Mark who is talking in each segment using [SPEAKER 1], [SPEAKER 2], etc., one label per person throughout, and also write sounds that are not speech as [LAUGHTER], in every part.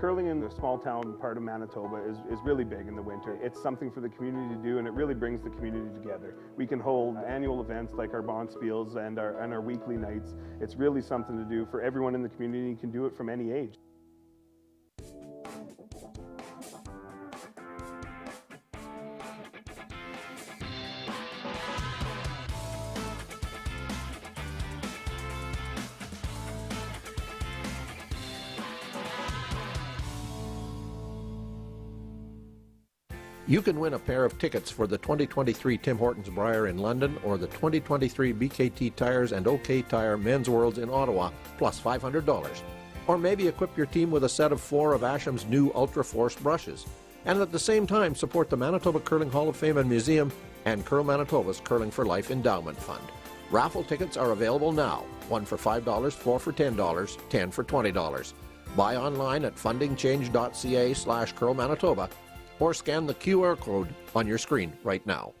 [SPEAKER 1] Curling in the small town part of Manitoba is, is really big in the winter. It's something for the community to do and it really brings the community together. We can hold annual events like our Bonspiels and our, and our weekly nights. It's really something to do for everyone in the community and can do it from any age.
[SPEAKER 2] You can win a pair of tickets for the 2023 Tim Hortons Brier in London or the 2023 BKT Tires and OK Tire Men's Worlds in Ottawa, plus $500. Or maybe equip your team with a set of four of Asham's new Ultra Force brushes. And at the same time, support the Manitoba Curling Hall of Fame and Museum and Curl Manitoba's Curling for Life Endowment Fund. Raffle tickets are available now one for $5, four for $10, 10 for $20. Buy online at fundingchange.ca slash curlmanitoba or scan the QR code on your screen right now.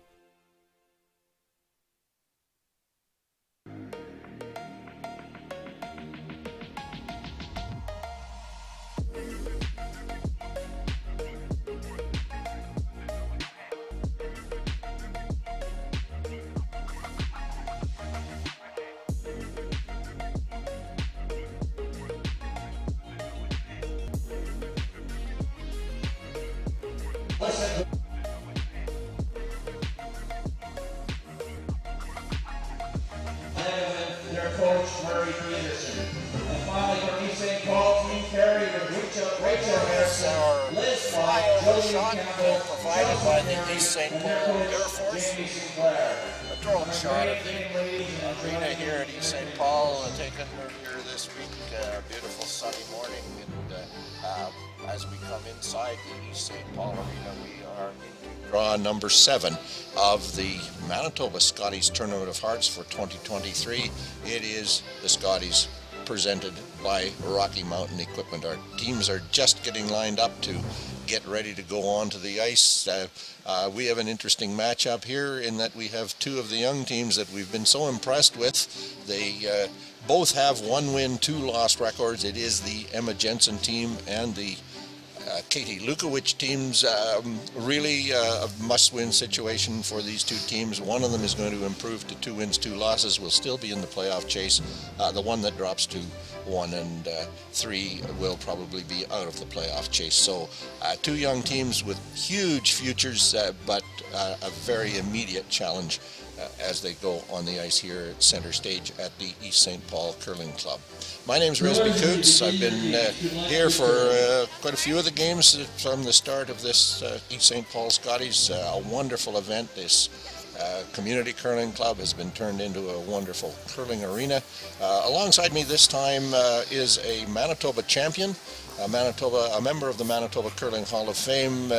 [SPEAKER 3] Rachel Harrison, Liz White, Jolene
[SPEAKER 4] provided by the East St. Paul Air Force. A drone shot of the arena here at East St. Paul, uh, taken this week. Uh, beautiful sunny morning, and uh, uh, as we come inside the East St. Paul arena, we are into draw number seven of the Manitoba Scotties Tournament of Hearts for 2023. It is the Scotties presented Rocky Mountain Equipment. Our teams are just getting lined up to get ready to go on to the ice. Uh, uh, we have an interesting matchup here in that we have two of the young teams that we've been so impressed with. They uh, both have one win, two loss records. It is the Emma Jensen team and the uh, Katie Lukowich teams um, really uh, a must-win situation for these two teams. One of them is going to improve to two wins, two losses. Will still be in the playoff chase. Uh, the one that drops to one and uh, three will probably be out of the playoff chase. So, uh, two young teams with huge futures, uh, but a very immediate challenge uh, as they go on the ice here at center stage at the East St. Paul Curling Club. My name's Resby Coutts. I've been uh, here for uh, quite a few of the games from the start of this uh, East St. Paul Scotties. Uh, a wonderful event. This uh, community curling club has been turned into a wonderful curling arena. alongside me this time is a Manitoba champion, a Manitoba, a member of the Manitoba Curling Hall of Fame,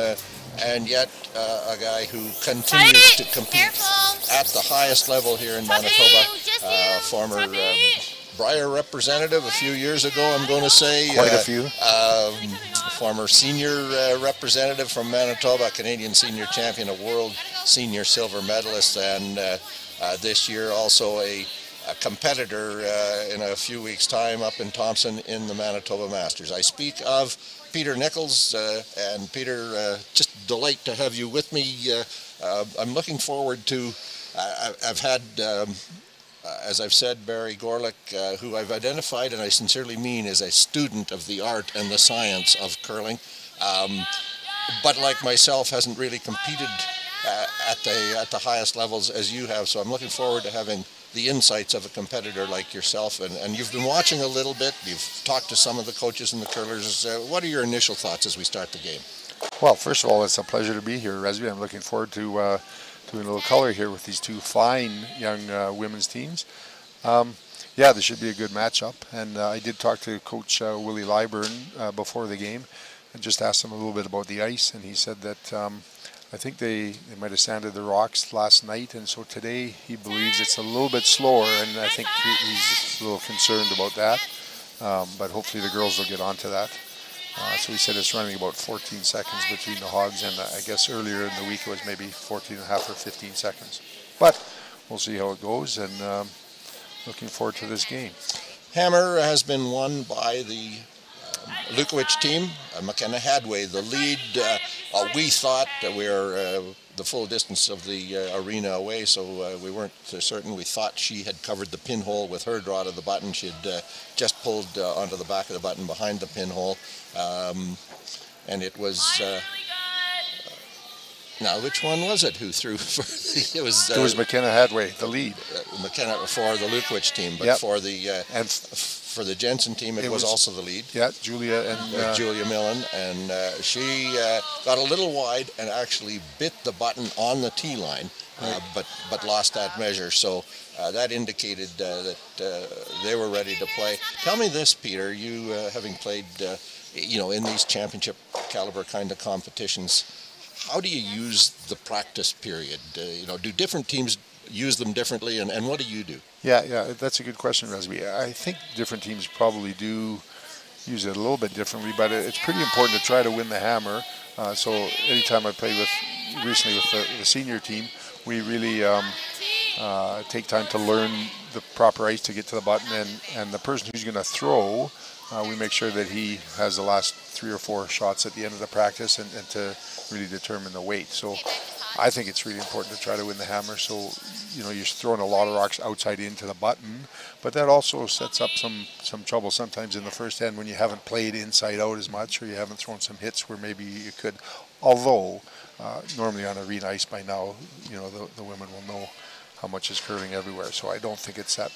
[SPEAKER 4] and yet uh, a guy who continues to compete Careful. at the highest level here in Manitoba. Uh, former uh, Brier representative a few years ago, I'm going to say.
[SPEAKER 5] Quite a few.
[SPEAKER 4] Um, former senior uh, representative from Manitoba, Canadian senior champion, a world senior silver medalist, and uh, uh, this year also a a competitor uh, in a few weeks' time up in Thompson in the Manitoba Masters. I speak of Peter Nicholls, uh, and Peter, uh, just delight to have you with me. I'm looking forward to. I've had. Um, as I've said, Barry Gorlick, uh, who I've identified and I sincerely mean as a student of the art and the science of curling, um, but like myself hasn't really competed uh, at the at the highest levels as you have. So I'm looking forward to having the insights of a competitor like yourself. And, and you've been watching a little bit. You've talked to some of the coaches and the curlers. Uh, what are your initial thoughts as we start the game?
[SPEAKER 5] Well, first of all, it's a pleasure to be here, Resby. I'm looking forward to uh, doing a little color here with these two fine young uh, women's teams. Um, yeah, this should be a good matchup. And uh, I did talk to Coach uh, Willie Lyburn uh, before the game and just asked him a little bit about the ice. And he said that um, I think they, they might have sanded the rocks last night, and so today he believes it's a little bit slower, and I think he, he's a little concerned about that. Um, but hopefully the girls will get onto that. Uh, so we said it's running about 14 seconds between the hogs, and uh, I guess earlier in the week it was maybe 14 and a half or 15 seconds. But we'll see how it goes, and um, looking forward to this game.
[SPEAKER 4] Hammer has been won by the Lukowich team, uh, McKenna Hadway, the lead. Uh, uh, we thought we were uh, the full distance of the uh, arena away, so uh, we weren't certain. We thought she had covered the pinhole with her draw to the button. She had just pulled onto the back of the button behind the pinhole, um, and it was. Now, which one was it who threw [LAUGHS] for the,
[SPEAKER 5] it was uh, it was McKenna Hadway, the lead.
[SPEAKER 4] Uh, McKenna for the Lukowich team, but yep. for the uh,
[SPEAKER 5] and
[SPEAKER 4] for the Jensen team, it, it was, was, also the lead.
[SPEAKER 5] Yeah, Julia and uh,
[SPEAKER 4] Julia Millen, and uh, she uh, got a little wide and actually bit the button on the tee line, right. but but lost that measure. So that indicated that they were ready to play. Tell me this, Peter, you having played, you know, in these championship caliber kind of competitions how do you use the practice period? Uh, you know, do different teams use them differently, and, and what do you do?
[SPEAKER 5] Yeah, yeah, that's a good question, Resby. I think different teams probably do use it a little bit differently, but it's pretty important to try to win the hammer. Uh, so anytime I play with recently with the, the senior team, we really um, uh, take time to learn the proper ice to get to the button, and, and the person who's going to throw, uh, we make sure that he has the last three or four shots at the end of the practice and, and to really determine the weight. So I think it's really important to try to win the hammer. So, you know, you're throwing a lot of rocks outside into the button, but that also sets up some, some trouble sometimes in the first end when you haven't played inside out as much or you haven't thrown some hits where maybe you could. Although, uh, normally on arena ice by now, you know, the, the women will know how much is curling everywhere. So I don't think it's that,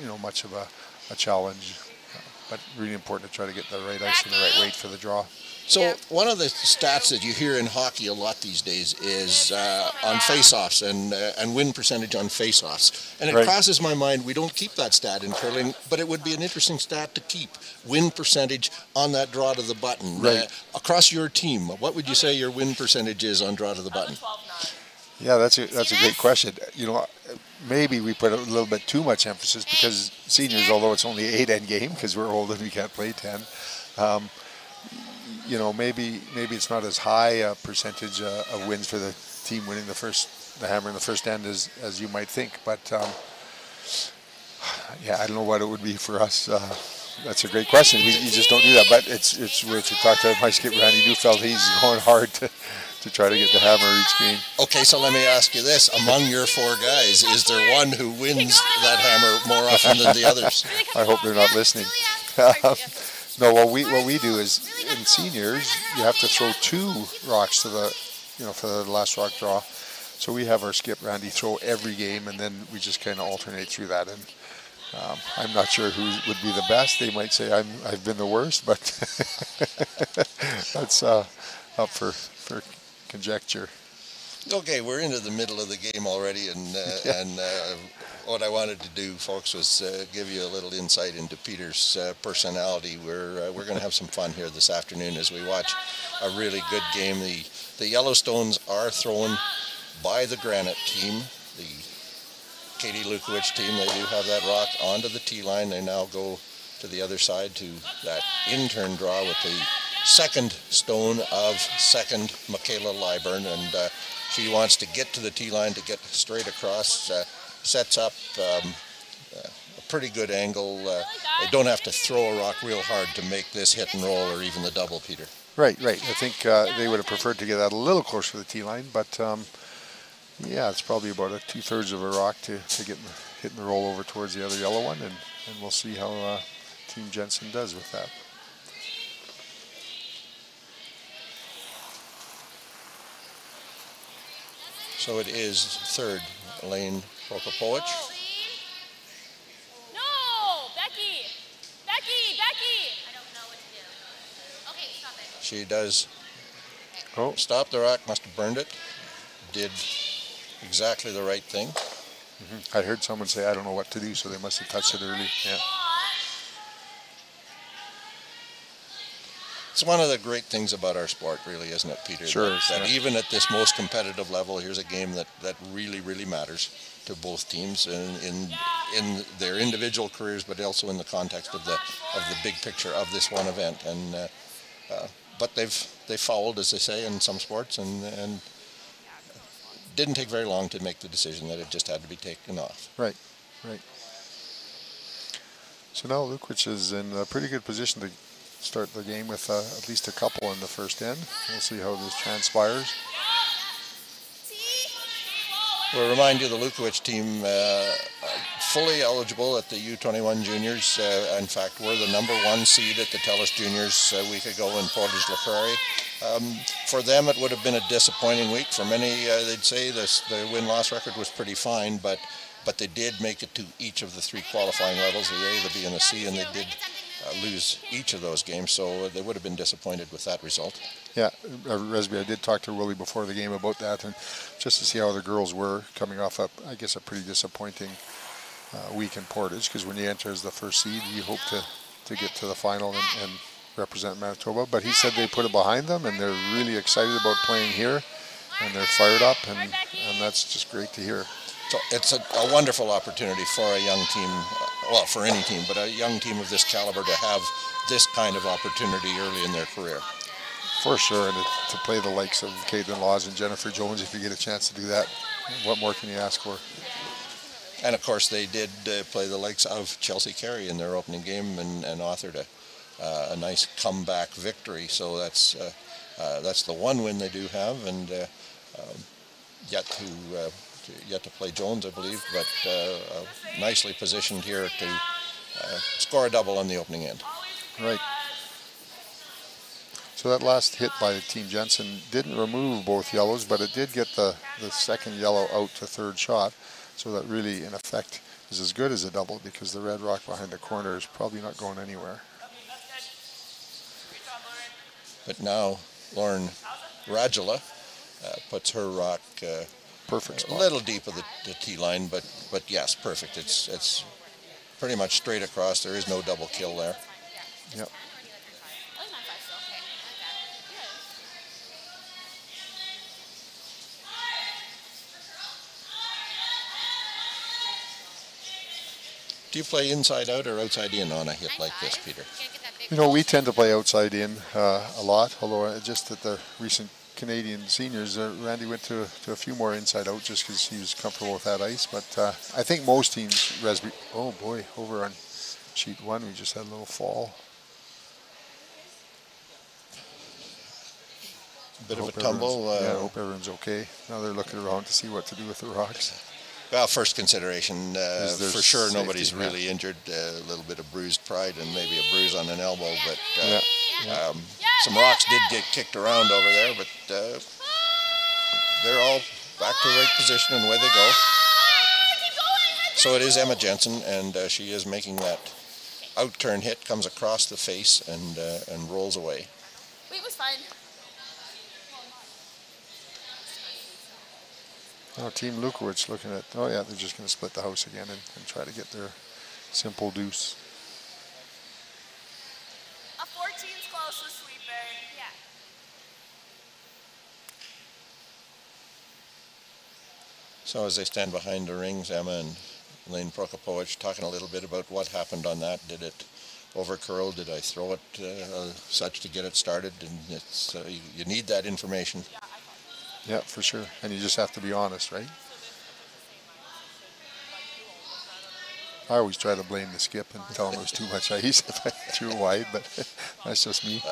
[SPEAKER 5] you know, much of a, a challenge. Uh, but really important to try to get the right ice and the right weight for the draw.
[SPEAKER 4] So yeah. one of the stats that you hear in hockey a lot these days is uh, on face-offs and uh, and win percentage on face-offs. And it right. crosses my mind we don't keep that stat in curling, but it would be an interesting stat to keep win percentage on that draw to the button.
[SPEAKER 5] Right. Uh,
[SPEAKER 4] across your team, what would you say your win percentage is on draw to the button?
[SPEAKER 5] Yeah, that's a that's a great question. You know, maybe we put a little bit too much emphasis because seniors, although it's only eight end game because we're old and we can't play ten. Um, you know, maybe maybe it's not as high a percentage uh, of wins for the team winning the first the hammer in the first end as as you might think. But um, yeah, I don't know what it would be for us. Uh, that's a great question. We, you just don't do that. But it's it's we to talk to my skip Randy Neufeld. He's [LAUGHS] going hard to to try to get the hammer each game.
[SPEAKER 4] Okay, so let me ask you this: Among your four guys, is there one who wins that hammer more often than the others?
[SPEAKER 5] I hope they're not listening. [LAUGHS] [LAUGHS] No, what we what we do is in seniors you have to throw two rocks to the you know for the last rock draw. So we have our skip Randy throw every game, and then we just kind of alternate through that. And um, I'm not sure who would be the best. They might say I'm I've been the worst, but [LAUGHS] that's uh, up for for conjecture.
[SPEAKER 4] Okay, we're into the middle of the game already, and uh, [LAUGHS] yeah. and uh, what I wanted to do, folks, was uh, give you a little insight into Peter's uh, personality. We're uh, we're going to have some fun here this afternoon as we watch a really good game. The the Yellowstones are thrown by the Granite team, the Katie Lukowich team. They do have that rock onto the tee line. They now go to the other side to that in-turn draw with the second stone of second Michaela Lyburn, and uh, she wants to get to the tee line to get straight across. Sets up um, a pretty good angle. Uh, they don't have to throw a rock real hard to make this hit and roll or even the double, Peter.
[SPEAKER 5] Right, right. I think uh, they would have preferred to get that a little closer to the tee line, but um, yeah, it's probably about a two thirds of a rock to, to get hitting the roll over towards the other yellow one, and, and we'll see how uh, Team Jensen does with that.
[SPEAKER 4] So it is third lane Prokopowich.
[SPEAKER 6] No, Becky, Becky, Becky. I don't know what to do.
[SPEAKER 4] Okay, stop it. She does. Oh. Stop the rock. Must have burned it. Did exactly the right thing.
[SPEAKER 5] Mm -hmm. I heard someone say, I don't know what to do, so they must have touched it early. Yeah.
[SPEAKER 4] It's one of the great things about our sport, really, isn't it, Peter?
[SPEAKER 5] Sure.
[SPEAKER 4] That, that yeah. even at this most competitive level, here's a game that, that really, really matters to both teams in, in in their individual careers, but also in the context of the of the big picture of this one event. And uh, uh, but they've they fouled, as they say in some sports, and and didn't take very long to make the decision that it just had to be taken off.
[SPEAKER 5] Right, right. So now Lukowich is in a pretty good position to start the game with uh, at least a couple in the first end. We'll see how this transpires.
[SPEAKER 4] We'll remind you the Lukowich team uh, fully eligible at the U21 juniors. Uh, in fact, we're the number one seed at the TELUS juniors a week ago in Portage La Prairie. Um, for them, it would have been a disappointing week. For many, uh, they'd say this, the win-loss record was pretty fine, but but they did make it to each of the three qualifying levels, the A, the B, and the C, and they did uh, lose each of those games, so they would have been disappointed with that result.
[SPEAKER 5] Yeah, uh, Resby, I did talk to Willie before the game about that, and just to see how the girls were coming off a, I guess, a pretty disappointing uh, week in Portage, because when you enter as the first seed, you hope to, to get to the final and, and represent Manitoba. But he said they put it behind them, and they're really excited about playing here, and they're fired up, and, and that's just great to hear.
[SPEAKER 4] So it's a, a, wonderful opportunity for a young team, uh, well, for any team, but a young team of this caliber to have this kind of opportunity early in their career.
[SPEAKER 5] For sure, and to, play the likes of Kaitlyn Lawes and Jennifer Jones, if you get a chance to do that, what more can you ask for?
[SPEAKER 4] And of course, they did uh, play the likes of Chelsea Carey in their opening game and, and authored a, uh, a nice comeback victory. So that's uh, uh that's the one win they do have, and uh, um, yet to uh, yet to play Jones, I believe, but uh, uh, nicely positioned here to uh, score a double on the opening end.
[SPEAKER 5] Right. So that last hit by Team Jensen didn't remove both yellows, but it did get the, the second yellow out to third shot. So that really, in effect, is as good as a double because the red rock behind the corner is probably not going anywhere.
[SPEAKER 4] But now Lauren Radula uh, puts her rock uh,
[SPEAKER 5] perfect spot.
[SPEAKER 4] A little deep of the, the tee line, but but yes, perfect. It's it's pretty much straight across. There is no double kill there.
[SPEAKER 5] Yep.
[SPEAKER 4] Do you play inside out or outside in on a hit like this, Peter?
[SPEAKER 5] You know, we tend to play outside in uh, a lot, although just at the recent Canadian seniors, uh, Randy went to, to a few more inside out just because he was comfortable with that ice. But uh, I think most teams, Resby, oh boy, over on sheet one, we just had a little fall.
[SPEAKER 4] Bit of a tumble. Uh,
[SPEAKER 5] yeah, I hope everyone's okay. Now they're looking around to see what to do with the rocks.
[SPEAKER 4] Well, first consideration, uh, for sure, safety, nobody's yeah. really injured. Uh, a little bit of bruised pride and maybe a bruise on an elbow, but uh, yeah. Um, some rocks did get kicked around over there, but uh, they're all back to the right position and away they go. So it is Emma Jensen, and uh, she is making that out-turn hit, comes across the face and uh, and rolls away.
[SPEAKER 6] Wait, was fun.
[SPEAKER 5] Oh, Team Lukowich looking at, oh yeah, they're just going to split the house again and, and try to get their simple deuce.
[SPEAKER 6] A 14's close with sweeper, yeah.
[SPEAKER 4] So as they stand behind the rings, Emma and Lane Prokopowich talking a little bit about what happened on that. Did it overcurl? Did I throw it uh, such to get it started? And it's uh, you, you need that information. Yeah.
[SPEAKER 5] Yeah, for sure. And you just have to be honest, right? I always try to blame the skip and tell him it was too much ice [LAUGHS] if I threw wide, but [LAUGHS] that's just me.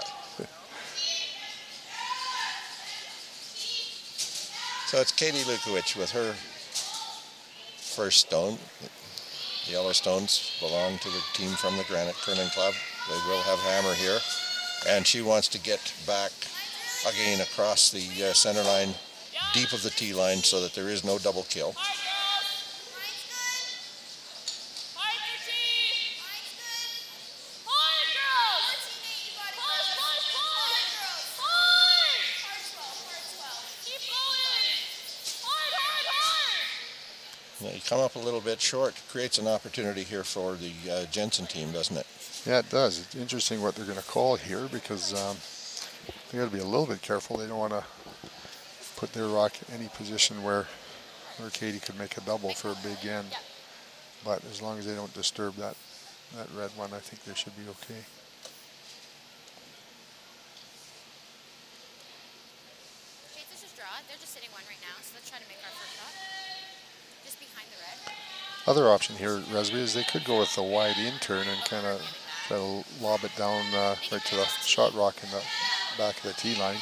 [SPEAKER 4] So it's Katie Lukowich with her first stone. The Yellowstones belong to the team from the Granite Curling Club. They will have hammer here. And she wants to get back again across the uh, center line, deep of the tee line, so that there is no double kill. You come up a little bit short, creates an opportunity here for the uh, Jensen team, doesn't it?
[SPEAKER 5] Yeah, it does. It's interesting what they're going to call here because um, they got to be a little bit careful. They don't want to put their rock in any position where, where Katie could make a double for a big end. But as long as they don't disturb that, that red one, I think they should be okay.
[SPEAKER 6] They're just sitting one right now, so let's try to make our first shot. Just behind the red.
[SPEAKER 5] Other option here, Resby, is they could go with the wide in turn and kind of try to lob it down uh, right to the shot rock in the back of the tee line.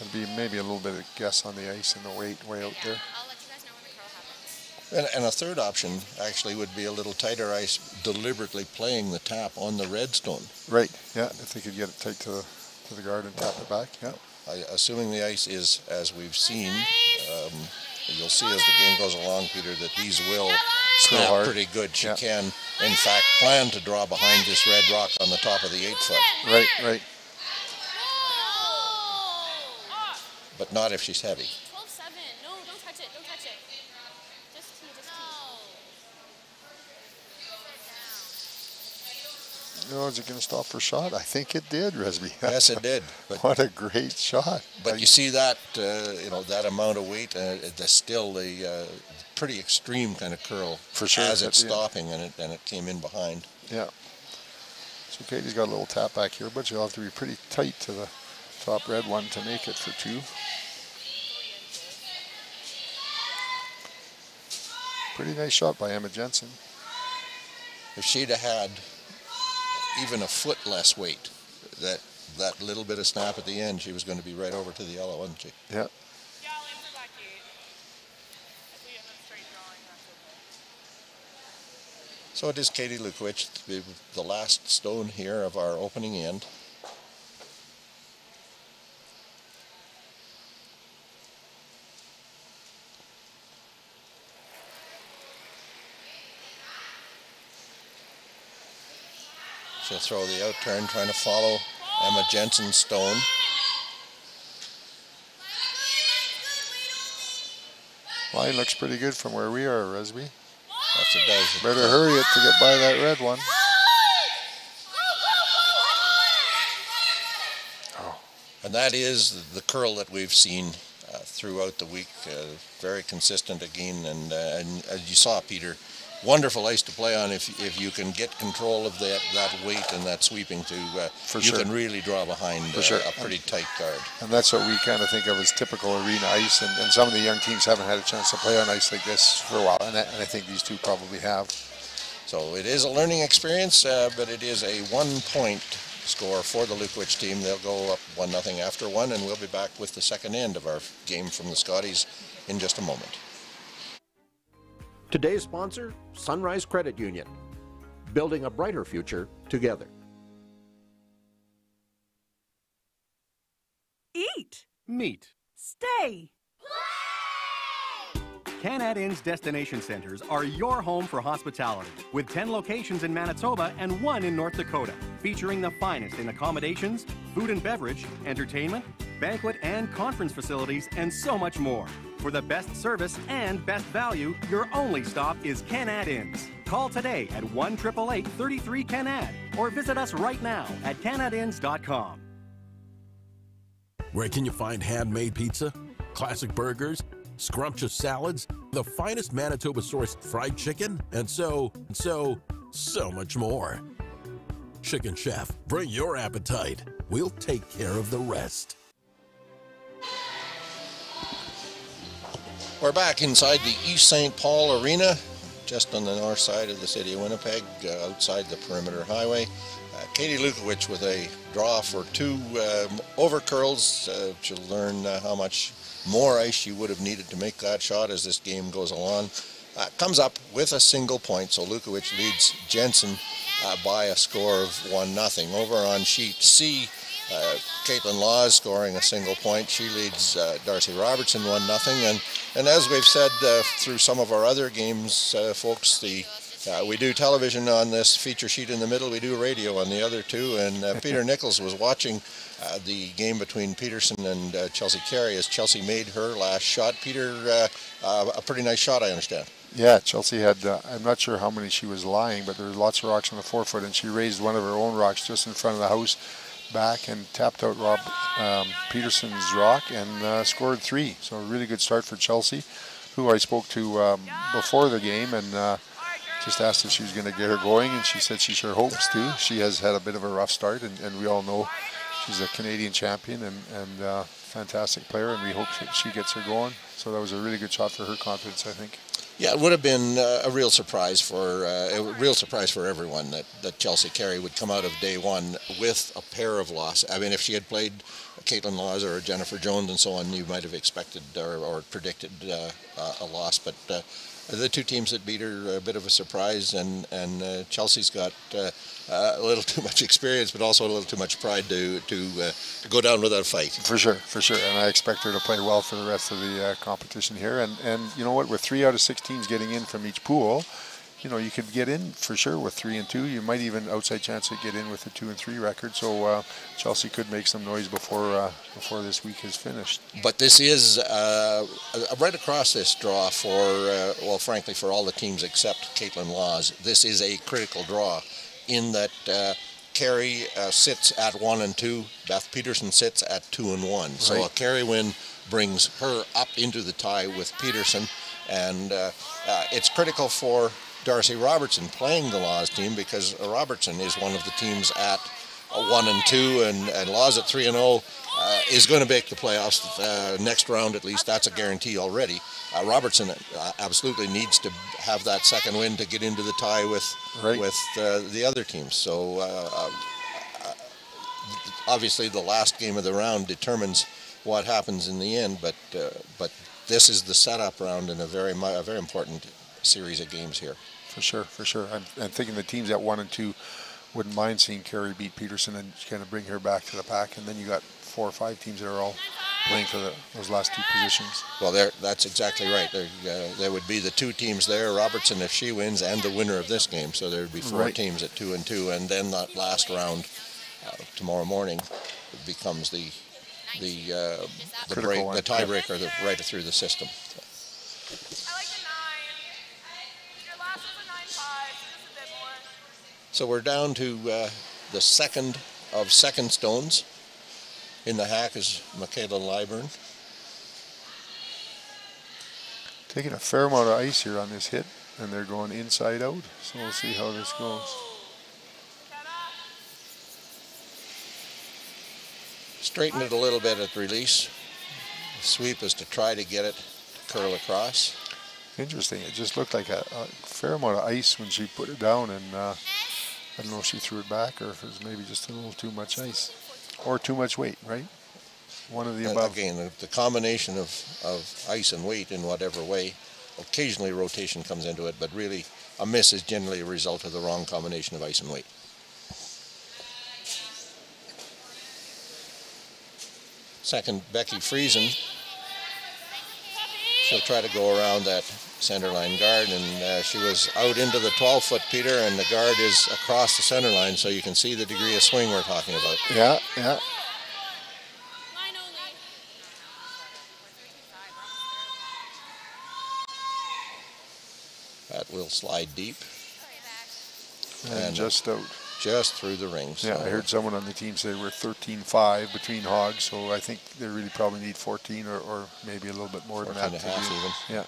[SPEAKER 5] It'd be maybe a little bit of guess on the ice and the weight way out there.
[SPEAKER 7] I'll let you guys know when the curl happens.
[SPEAKER 4] And, and a third option actually would be a little tighter ice, deliberately playing the tap on the redstone.
[SPEAKER 5] Right. Yeah. If they could get it tight to the to the guard and tap it back. Yeah.
[SPEAKER 4] I, assuming the ice is as we've seen, um, you'll see as the game goes along, Peter, that these will snap
[SPEAKER 5] hard.
[SPEAKER 4] pretty good. She
[SPEAKER 5] Yeah.
[SPEAKER 4] can, in fact, plan to draw behind this red rock on the top of the eight foot,
[SPEAKER 5] Right. Right.
[SPEAKER 7] Off.
[SPEAKER 4] But not if she's heavy.
[SPEAKER 7] 12 7. No, don't touch it. Don't touch it. Just T, just T.
[SPEAKER 5] Oh, is it going to stop for shot? I think it did, Resby.
[SPEAKER 4] Yes, it [LAUGHS] did. But
[SPEAKER 5] what a great shot.
[SPEAKER 4] But you see that, uh, you know, that amount of weight, uh, that's still the uh, pretty extreme kind of curl
[SPEAKER 5] For sure,
[SPEAKER 4] as it's
[SPEAKER 5] but, yeah.
[SPEAKER 4] stopping and it, and it came in behind.
[SPEAKER 5] Yeah. So Katie's got a little tap back here, but you'll have to be pretty tight to the top red one to make it for two. Pretty nice shot by Emma Jensen.
[SPEAKER 4] If she'd have had even a foot less weight, that that little bit of snap at the end, she was going to be right over to the yellow, wasn't she?
[SPEAKER 5] Yeah.
[SPEAKER 7] Yeah, I'll aim for Becky. If we end up straight drawing, that's okay.
[SPEAKER 4] So it is Katie Lukowich, the, the last stone here of our opening end. Throw the out turn, trying to follow Emma Jensen's stone.
[SPEAKER 5] Line looks pretty good from where we are, Resby.
[SPEAKER 4] That's it does.
[SPEAKER 5] Better hurry it to get by that red one. Oh.
[SPEAKER 4] And that is the curl that we've seen uh, throughout the week. Uh, very consistent again, and, uh, and as you saw, Peter, wonderful ice to play on if if you can get control of that that weight and that sweeping to. Uh,
[SPEAKER 5] For
[SPEAKER 4] you
[SPEAKER 5] sure.
[SPEAKER 4] can really draw behind uh,
[SPEAKER 5] sure.
[SPEAKER 4] a pretty tight guard.
[SPEAKER 5] And that's what we kind of think of as typical arena ice. And, and some of the young teams haven't had a chance to play on ice like this for a while. And I, and I think these two probably have.
[SPEAKER 4] So it is a learning experience, uh, but it is a one-point score for the Lukowich team. They'll go up one nothing after one, and we'll be back with the second end of our game from the Scotties in just a moment.
[SPEAKER 2] Today's sponsor, Sunrise Credit Union. Building a brighter future together.
[SPEAKER 8] Eat.
[SPEAKER 9] Meet.
[SPEAKER 8] Stay.
[SPEAKER 9] Canad Inn's destination centers are your home for hospitality, with 10 locations in Manitoba and one in North Dakota, featuring the finest in accommodations, food and beverage, entertainment, banquet and conference facilities, and so much more. For the best service and best value, your only stop is Canad Inns. Call today at 1 33 Canad or visit us right now at canadinns.com.
[SPEAKER 10] Where can you find handmade pizza, classic burgers, scrumptious salads, the finest Manitoba sourced fried chicken, and so, so, so much more? Chicken Chef, bring your appetite. We'll take care of the rest.
[SPEAKER 4] We're back inside the East St. Paul Arena, just on the north side of the city of Winnipeg, uh, outside the perimeter highway. Uh, Katie Lukowich with a draw for two um, over curls. Uh, learn uh, how much more ice she would have needed to make that shot as this game goes along. Uh, comes up with a single point, so Lukowich leads Jensen uh, by a score of 1 nothing. Over on sheet C, uh, Kaitlyn Law is scoring a single point. She leads uh, Darcy Robertson 1 nothing. And, and as we've said uh, through some of our other games, uh, folks, the uh, we do television on this feature sheet in the middle. We do radio on the other two. And uh, [LAUGHS] Peter Nicholls was watching uh, the game between Peterson and uh, Chelsea Carey as Chelsea made her last shot. Peter, uh, uh, a pretty nice shot, I understand.
[SPEAKER 5] Yeah, Chelsea had, uh, I'm not sure how many she was lying, but there was lots of rocks on the forefoot, and she raised one of her own rocks just in front of the house back and tapped out Rob um, Peterson's rock and uh, scored three. So a really good start for Chelsea, who I spoke to um, before the game and uh, just asked if she was going to get her going, and she said she sure hopes to. She has had a bit of a rough start, and, and we all know she's a Canadian champion and, and uh, fantastic player, and we hope she, she gets her going. So that was a really good shot for her confidence, I think.
[SPEAKER 4] Yeah, it would have been uh, a real surprise for uh, a real surprise for everyone that, that Chelsea Carey would come out of day one with a pair of losses. I mean, if she had played Kaitlyn Lawes or Jennifer Jones and so on, you might have expected or, or predicted uh, a loss. But uh, the two teams that beat her a bit of a surprise, and and uh, Chelsea's got uh, a little [LAUGHS] too much experience, but also a little too much pride to to, uh, to go down without a fight.
[SPEAKER 5] For sure, for sure, and I expect her to play well for the rest of the uh, competition here. And and you know what, with three out of six teams getting in from each pool, you know, you could get in for sure with three and two. You might even outside chance to get in with a two and three record. So uh, Chelsea could make some noise before uh, before this week is finished.
[SPEAKER 4] But this is uh, right across this draw for uh, well, frankly, for all the teams except Kaitlyn Lawes. This is a critical draw, in that. Uh, Carey uh, sits at one and two. Beth Peterson sits at two and one. So right. a Carey win brings her up into the tie with Peterson, and it's critical for Darcy Robertson playing the Lawes team because Robertson is one of the teams at one and two, and, and Lawes at three and zero oh, uh, is going to make the playoffs uh, next round at least. That's a guarantee already. Uh, Robertson uh, absolutely needs to have that second win to get into the tie with right. with uh, the other teams. So uh, obviously, the last game of the round determines what happens in the end. But but this is the setup round in a very a very important series of games here.
[SPEAKER 5] For sure, for sure. I'm, I'm thinking the teams at one and two wouldn't mind seeing Carey beat Peterson and kind of bring her back to the pack. And then you got four or five teams that are all playing for the, those last two positions.
[SPEAKER 4] Well, that's exactly right. There, uh, there would be the two teams there, Robertson if she wins, and the winner of this game. So there would be four right. teams at two and two, and then that last round uh, tomorrow morning becomes the the uh, the, break, the tiebreaker right through the system. So we're down to uh, the second of second stones. In the hack is Michaela Lyburn.
[SPEAKER 5] Taking a fair amount of ice here on this hit, and they're going inside out. So we'll see how this goes.
[SPEAKER 4] Straighten it a little bit at release. The sweep is to try to get it to curl across.
[SPEAKER 5] Interesting. It just looked like a, a fair amount of ice when she put it down, and uh, I don't know if she threw it back or if it was maybe just a little too much ice or too much weight, right? One of the
[SPEAKER 4] and
[SPEAKER 5] above.
[SPEAKER 4] Again, the, the combination of, of ice and weight in whatever way, occasionally rotation comes into it, but really a miss is generally a result of the wrong combination of ice and weight. Second, Becky Friesen. She'll try to go around that center line guard, and uh, she was out into the 12 foot Peter, and the guard is across the center line, so you can see the degree of swing we're talking about.
[SPEAKER 5] Yeah, yeah.
[SPEAKER 4] That will slide deep.
[SPEAKER 5] And, and just out.
[SPEAKER 4] Just through the rings.
[SPEAKER 5] Yeah. I heard someone on the team say we're 13-5 between hogs, so I think they really probably need 14 or, or maybe a little bit more than that.
[SPEAKER 4] And a half even.
[SPEAKER 5] Yeah.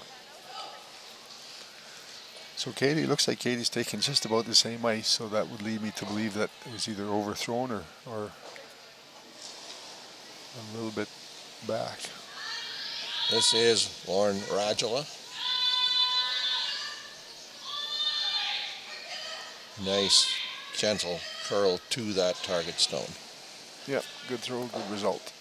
[SPEAKER 5] So Katie, looks like Katie's taking just about the same ice, so that would lead me to believe that it was either overthrown or, or a little bit back.
[SPEAKER 4] This is Lauren Radula. Nice, gentle curl to that target stone.
[SPEAKER 5] Yep, good throw, good result.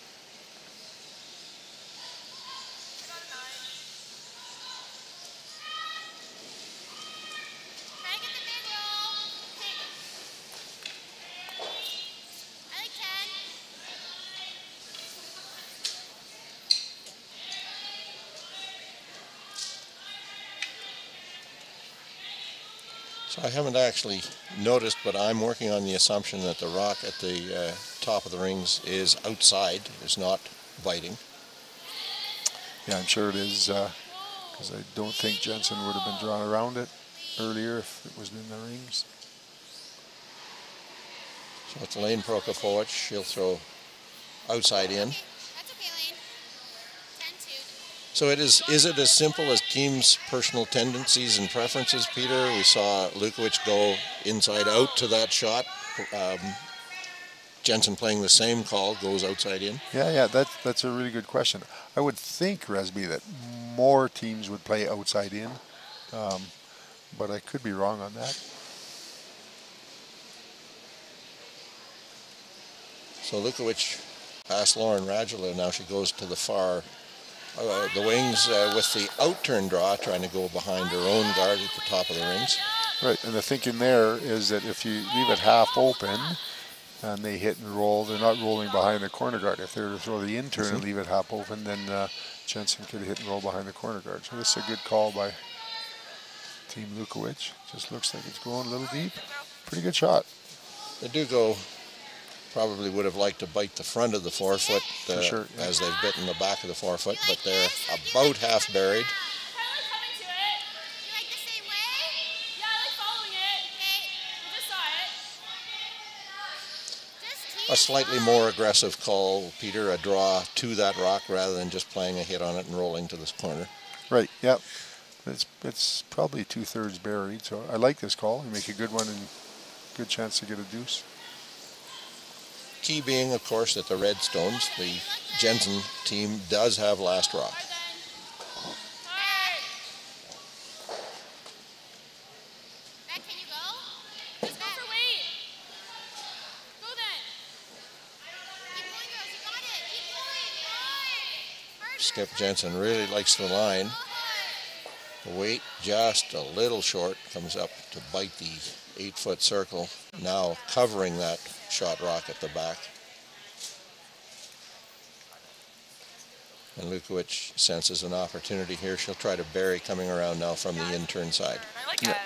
[SPEAKER 4] I haven't actually noticed, but I'm working on the assumption that the rock at the uh, top of the rings is outside, is not biting.
[SPEAKER 5] Yeah, I'm sure it is, because uh, I don't think Jensen would have been drawn around it earlier if it was in the rings.
[SPEAKER 4] So it's Lane Prokopowich. She'll throw outside in. So it is. Is it as simple as teams' personal tendencies and preferences, Peter? We saw Lukowich go inside out to that shot. Um, Jensen playing the same call goes outside in.
[SPEAKER 5] Yeah, yeah, that's that's a really good question. I would think Resby that more teams would play outside in um, but I could be wrong on that.
[SPEAKER 4] So Lukowich past Lauren Radula. Now she goes to the far, uh, the wings uh, with the out turn draw, trying to go behind her own guard at the top of the rings.
[SPEAKER 5] Right, and the thinking there is that if you leave it half open and they hit and roll, they're not rolling behind the corner guard. If they were to throw the in turn and leave it half open, then uh, Jensen could hit and roll behind the corner guard. So this is a good call by Team Lukowich. Just looks like it's going a little deep. Pretty good shot.
[SPEAKER 4] They do go probably would have liked to bite the front of the forefoot uh,
[SPEAKER 5] sure, yeah.
[SPEAKER 4] as they've bitten the back of the forefoot, but they're about half buried. A slightly more aggressive call, Peter, a draw to that rock rather than just playing a hit on it and rolling to this corner.
[SPEAKER 5] Right, yep. It's, it's probably two thirds buried, so I like this call. You make a good one and good chance to get a deuce.
[SPEAKER 4] Key being, of course, that the Redstones, the Jensen team, does have last rock. Skip Jensen really likes the line. The weight just a little short, comes up to bite the eight foot circle, now covering that shot rock at the back. And Lukowich senses an opportunity here. She'll try to bury coming around now from the in turn side.
[SPEAKER 6] Yeah.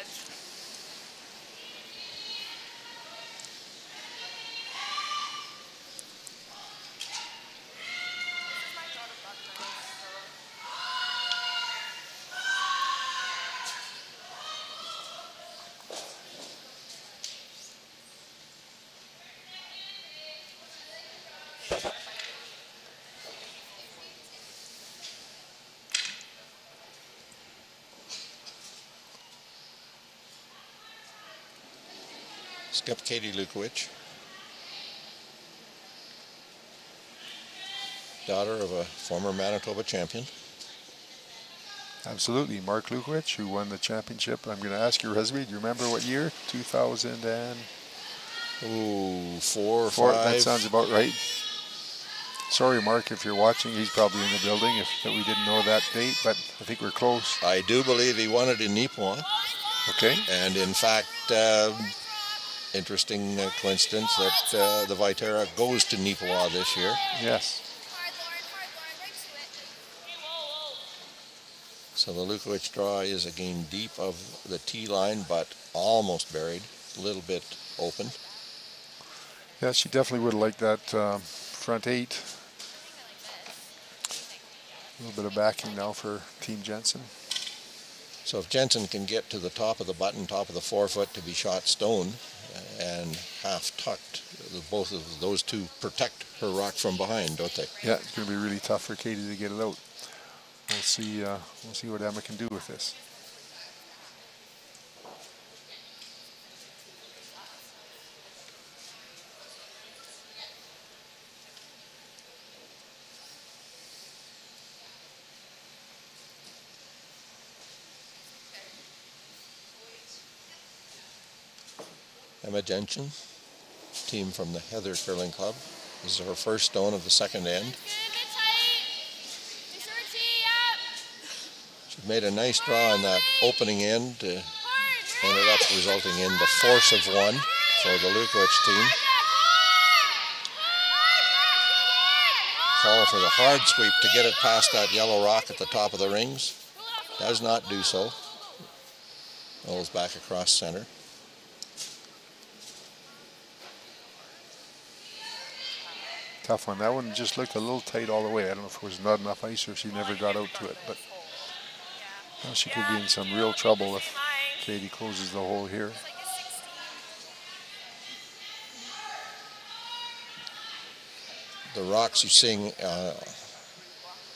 [SPEAKER 4] Skip Katie Lukowich, daughter of a former Manitoba champion.
[SPEAKER 5] Absolutely. Mark Lukowich, who won the championship. I'm going to ask your resume. Do you remember what year? 2000 and...
[SPEAKER 4] Ooh, four or
[SPEAKER 5] Four,
[SPEAKER 4] five.
[SPEAKER 5] That sounds about right. Sorry, Mark, if you're watching. He's probably in the building if that we didn't know that date, but I think we're close.
[SPEAKER 4] I do believe he won it in Neepawa.
[SPEAKER 5] Okay.
[SPEAKER 4] And in fact, uh, interesting uh, coincidence that uh, the Viterra goes to Neepawa this year.
[SPEAKER 5] Yes.
[SPEAKER 4] So the Lukowich draw is again deep of the tee line, but almost buried, a little bit open.
[SPEAKER 5] Yeah, she definitely would have liked that um, front eight. A little bit of backing now for Team Jensen.
[SPEAKER 4] So if Jensen can get to the top of the button, top of the forefoot to be shot stone and half tucked, both of those two protect her rock from behind, don't they?
[SPEAKER 5] Yeah, it's going to be really tough for Katie to get it out. We'll see. Uh, we'll see what Emma can do with this.
[SPEAKER 4] Jensen, team from the Heather Curling Club. This is her first stone of the second end. She made a nice draw on that opening end. Uh, ended up resulting in the force of one for the Lukowich team. Call for the hard sweep to get it past that yellow rock at the top of the rings. Does not do so. Rolls back across center.
[SPEAKER 5] Tough one. That one just looked a little tight all the way. I don't know if it was not enough ice or if she never got out to it, but well, she could be in some real trouble if Katie closes the hole here.
[SPEAKER 4] The rocks you're seeing uh,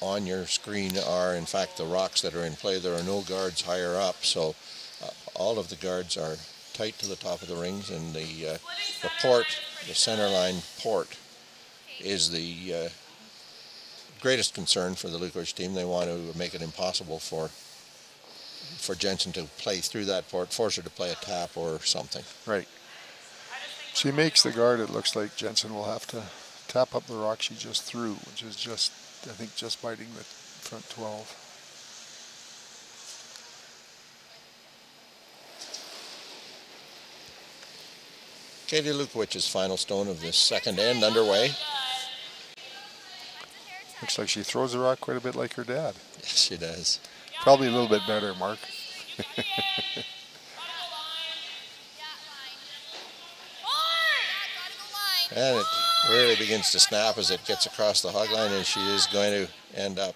[SPEAKER 4] on your screen are in fact the rocks that are in play. There are no guards higher up, so uh, all of the guards are tight to the top of the rings and the, uh, the port, the center line port is the uh, greatest concern for the Lukowich team. They want to make it impossible for for Jensen to play through that port, force her to play a tap or something.
[SPEAKER 5] Right. She makes the guard. It looks like Jensen will have to tap up the rock she just threw, which is just, I think, just biting the front 12.
[SPEAKER 4] Katie Lukowich's final stone of this second end underway.
[SPEAKER 5] Looks like she throws the rock quite a bit like her dad.
[SPEAKER 4] Yes, she does.
[SPEAKER 5] Probably a little bit better, Mark. [LAUGHS]
[SPEAKER 4] and it really begins to snap as it gets across the hog line, and she is going to end up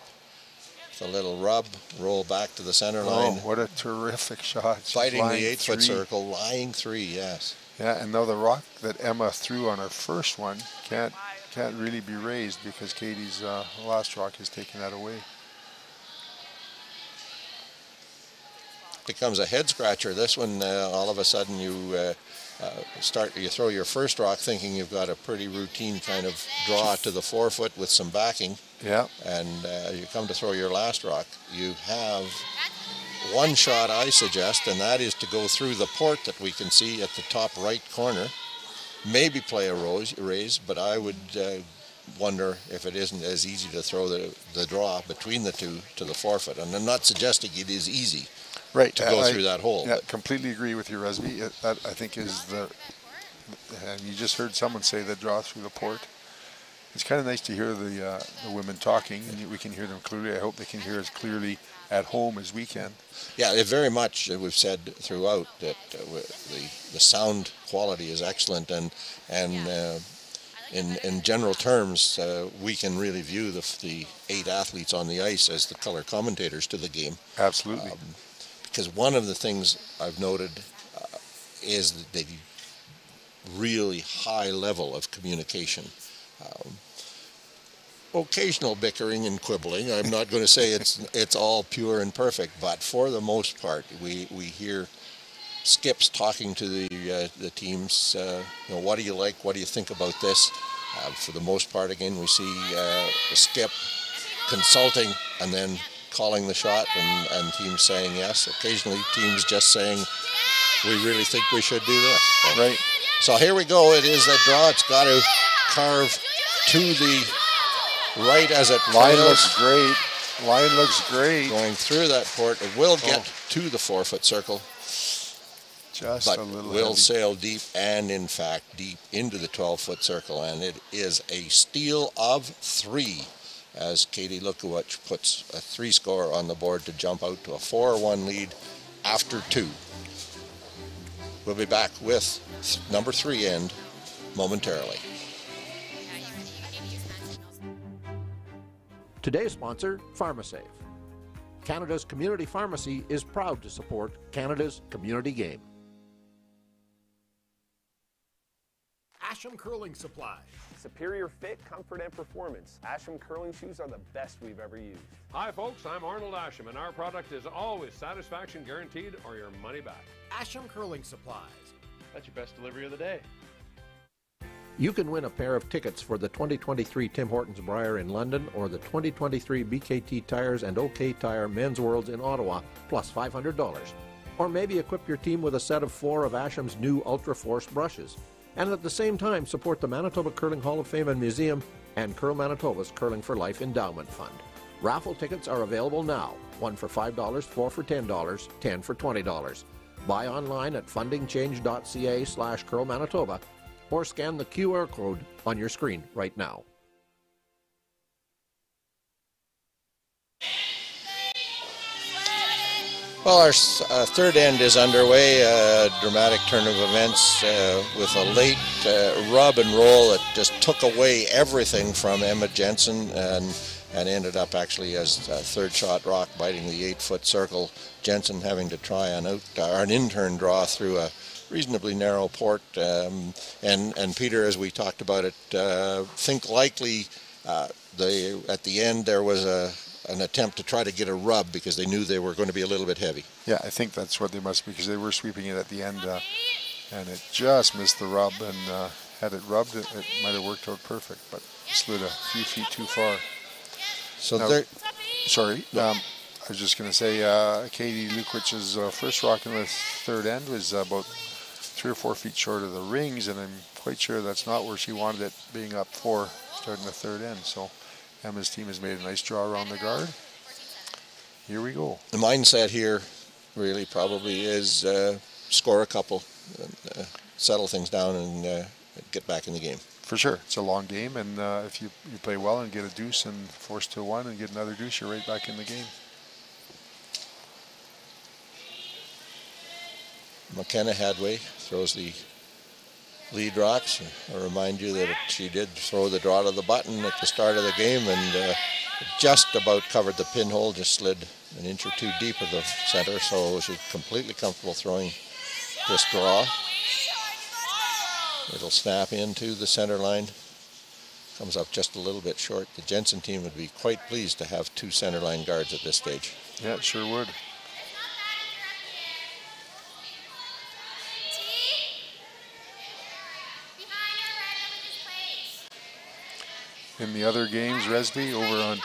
[SPEAKER 4] with a little rub, roll back to the center
[SPEAKER 5] oh,
[SPEAKER 4] line.
[SPEAKER 5] what a terrific shot. She's
[SPEAKER 4] Fighting the eight
[SPEAKER 5] three.
[SPEAKER 4] foot circle, lying three, yes.
[SPEAKER 5] Yeah, and now the rock that Emma threw on her first one can't can't really be raised because Katie's uh, last rock has taken that away.
[SPEAKER 4] Becomes a head scratcher. This one, uh, all of a sudden, you uh, uh, start you throw your first rock thinking you've got a pretty routine kind of draw to the forefoot with some backing.
[SPEAKER 5] Yeah.
[SPEAKER 4] And uh, you come to throw your last rock. You have one shot, I suggest, and that is to go through the port that we can see at the top right corner. Maybe play a rose, raise, but I would uh, wonder if it isn't as easy to throw the, the draw between the two to the forefoot. And I'm not suggesting it is easy
[SPEAKER 5] right
[SPEAKER 4] to go
[SPEAKER 5] I,
[SPEAKER 4] through that hole.
[SPEAKER 5] Yeah, completely agree with you, Resby. That I think is the, and you just heard someone say the draw through the port. It's kind of nice to hear the uh, the women talking, and we can hear them clearly. I hope they can hear us clearly at home as we can.
[SPEAKER 4] Yeah, it very much. Uh, we've said throughout that uh, the the sound quality is excellent, and and uh, in in general terms, uh, we can really view the the eight athletes on the ice as the color commentators to the game.
[SPEAKER 5] Absolutely. Um,
[SPEAKER 4] because one of the things I've noted uh, is the really high level of communication. Um, occasional bickering and quibbling. I'm not going to say it's it's all pure and perfect, but for the most part, we we hear skips talking to the uh, the teams. Uh, you know, what do you like? What do you think about this? Uh, for the most part, again, we see uh, a skip consulting and then calling the shot, and, and teams saying yes. Occasionally, teams just saying, "We really think we should do this."
[SPEAKER 5] So, right.
[SPEAKER 4] So here we go. It is that draw. It's got to carve to the right as it
[SPEAKER 5] line looks great. Line looks great.
[SPEAKER 4] Going through that port, it will get oh. to the four foot circle.
[SPEAKER 5] Just
[SPEAKER 4] but
[SPEAKER 5] a little.
[SPEAKER 4] will
[SPEAKER 5] heavy.
[SPEAKER 4] sail deep and in fact deep into the 12 foot circle, and it is a steal of three as Katie Lukowich puts a three score on the board to jump out to a 4 1 lead after two. We'll be back with number three end momentarily.
[SPEAKER 2] Today's sponsor, Pharmasave. Canada's community pharmacy is proud to support Canada's community game.
[SPEAKER 11] Asham Curling Supply.
[SPEAKER 12] Superior fit, comfort, and performance. Asham curling shoes are the best we've ever used.
[SPEAKER 13] Hi, folks. I'm Arnold Asham, and our product is always satisfaction guaranteed or your money back.
[SPEAKER 11] Asham Curling Supplies.
[SPEAKER 13] That's your best delivery of the day.
[SPEAKER 2] You can win a pair of tickets for the 2023 Tim Hortons Brier in London or the 2023 BKT Tires and OK Tire Men's Worlds in Ottawa, plus $500. Or maybe equip your team with a set of four of Asham's new Ultra Force brushes. And at the same time, support the Manitoba Curling Hall of Fame and Museum and Curl Manitoba's Curling for Life Endowment Fund. Raffle tickets are available now one for $5, four for $10, 10 for $20. Buy online at fundingchange.ca slash curl Manitoba or scan the QR code on your screen right now.
[SPEAKER 4] Well, our uh, third end is underway. A dramatic turn of events uh, with a late uh, rub and roll that just took away everything from Emma Jensen and and ended up actually as a third shot rock biting the eight foot circle. Jensen having to try an out uh, an intern draw through a reasonably narrow port. Um, and and Peter, as we talked about it, uh, think likely uh, the at the end there was a an attempt to try to get a rub because they knew they were going to be a little bit heavy.
[SPEAKER 5] Yeah, I think that's what they must be because they were sweeping it at the end, uh, and it just missed the rub. And uh, had it rubbed, it, it might have worked out perfect, but slid a few feet too far.
[SPEAKER 4] So
[SPEAKER 5] now,
[SPEAKER 4] there.
[SPEAKER 5] Sorry. Um, I was just going to say, uh, Katie Lukowich's uh, first rock in the third end was about three or four feet short of the rings, and I'm quite sure that's not where she wanted it, being up four, starting the third end. So Emma's team has made a nice draw around the guard. Here we go.
[SPEAKER 4] The mindset here really probably is uh, score a couple, and, uh, settle things down, and uh, get back in the game.
[SPEAKER 5] For sure, it's a long game, and uh, if you, you play well and get a deuce and force to one and get another deuce, you're right back in the game.
[SPEAKER 4] McKenna Hadway throws the lead rocks. I'll remind you that she did throw the draw to the button at the start of the game and uh, just about covered the pinhole, just slid an inch or two deep of the center, so she's completely comfortable throwing this draw. It'll snap into the center line. Comes up just a little bit short. The Jensen team would be quite pleased to have two center line guards at this stage.
[SPEAKER 5] Yeah, it sure would. In the other games, Resby over on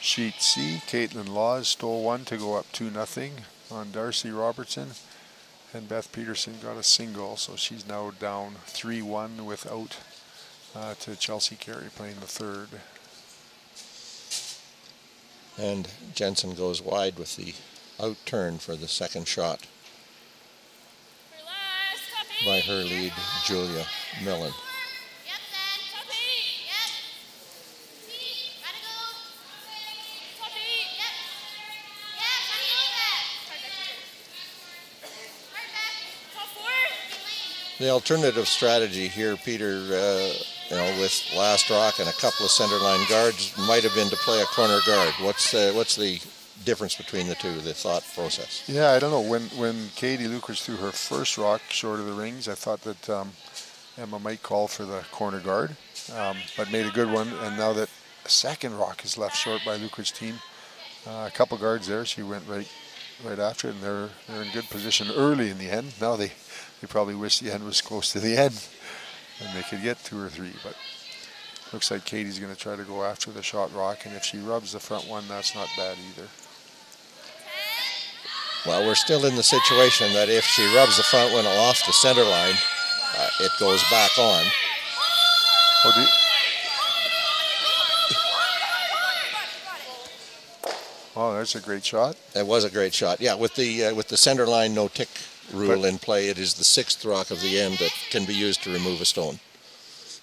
[SPEAKER 5] sheet C, Kaitlyn Lawes stole one to go up 2 nothing on Darcy Robertson. And Beth Peterson got a single, so she's now down 3-1 without uh, to Chelsea Carey playing the third.
[SPEAKER 4] And Jensen goes wide with the out turn for the second shot by her lead, Julia Millen. The alternative strategy here, Peter, uh, you know, with last rock and a couple of center line guards, might have been to play a corner guard. What's uh, what's the difference between the two, the thought process?
[SPEAKER 5] Yeah, I don't know. When when Katie Lucas threw her first rock short of the rings, I thought that um, Emma might call for the corner guard, um, but made a good one. And now that a second rock is left short by Lucas' team, uh, a couple guards there, she went right right after it, and they're they're in good position early in the end. Now they they probably wish the end was close to the end and they could get two or three. But looks like Katie's going to try to go after the shot rock, and if she rubs the front one, that's not bad either.
[SPEAKER 4] Well, we're still in the situation that if she rubs the front one off the center line, uh, it goes back on.
[SPEAKER 5] Oh, Oh, that's a great shot.
[SPEAKER 4] That was a great shot. Yeah, with the uh, with the center line no tick rule in play, it is the sixth rock of the end that can be used to remove a stone.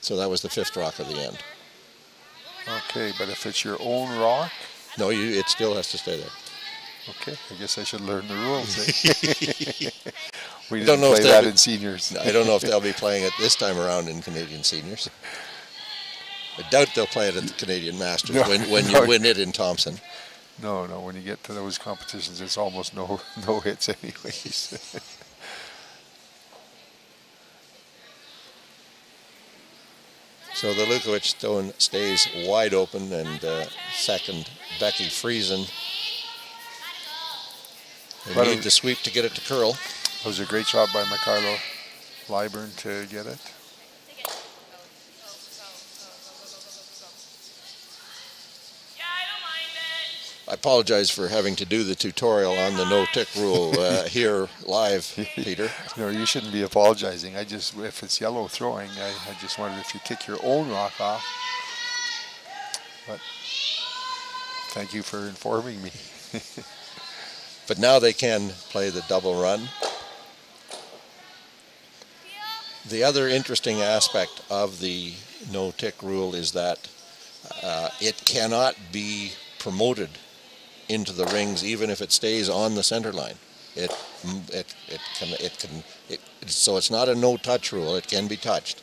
[SPEAKER 4] So that was the fifth rock of the end.
[SPEAKER 5] Okay, but if it's your own rock,
[SPEAKER 4] no, you it still has to stay there.
[SPEAKER 5] Okay, I guess I should learn the rules. Eh? [LAUGHS] we don't know play if that be, in seniors. [LAUGHS]
[SPEAKER 4] I don't know if they'll be playing it this time around in Canadian seniors. I doubt they'll play it at the Canadian Masters no, when, when no. you win it in Thompson.
[SPEAKER 5] No, no. When you get to those competitions, it's almost no [LAUGHS] no hits, anyways.
[SPEAKER 4] So the Lukowich stone stays wide open, and uh, second Becky Friesen. They but need the sweep to get it to curl.
[SPEAKER 5] It was a great job by Michaela Lyburn to get it.
[SPEAKER 4] I apologize for having to do the tutorial on the no-tick rule uh, [LAUGHS] here live, Peter.
[SPEAKER 5] no, you shouldn't be apologizing. I just, if it's yellow throwing, I, I just wondered if you kick your own rock off. But thank you for informing me. [LAUGHS]
[SPEAKER 4] but now they can play the double run. The other interesting aspect of the no-tick rule is that uh, it cannot be promoted into the rings, even if it stays on the center line. It it it can it can it, so it's not a no touch rule. It can be touched,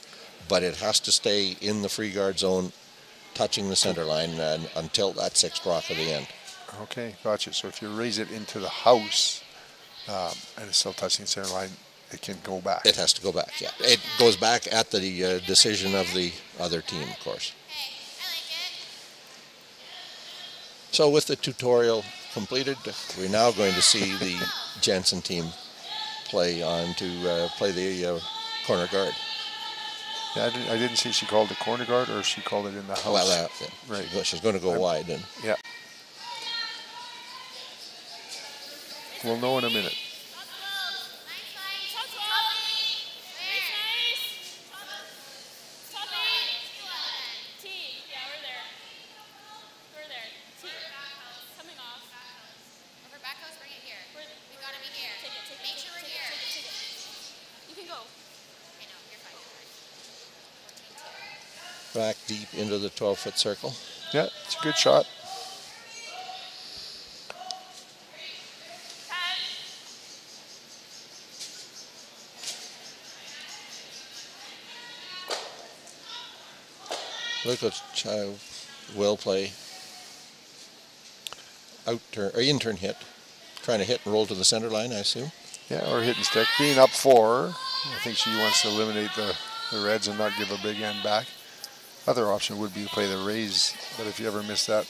[SPEAKER 4] but it has to stay in the free guard zone, touching the center line and, until that sixth rock of the end.
[SPEAKER 5] Okay, gotcha. So if you raise it into the house um, and it's still touching the center line, it can go back.
[SPEAKER 4] It has to go back. Yeah, it goes back at the uh, decision of the other team, of course. So with the tutorial completed, we're now going to see the Jensen team play on to uh, play the uh, corner guard.
[SPEAKER 5] Yeah, I didn't, I didn't see she called it corner guard or she called it in the house.
[SPEAKER 4] Well, uh, yeah. right. She's going to go wide. And
[SPEAKER 5] yeah. We'll know in a minute.
[SPEAKER 4] Back deep into the 12 foot circle.
[SPEAKER 5] Yeah, it's a good shot.
[SPEAKER 4] Look at child will play out turn or in turn hit, trying to hit and roll to the center line, I assume.
[SPEAKER 5] Yeah, or hitting stick. Being up four, I think she wants to eliminate the, the Reds and not give a big end back. Other option would be to play the raise, but if you ever miss that,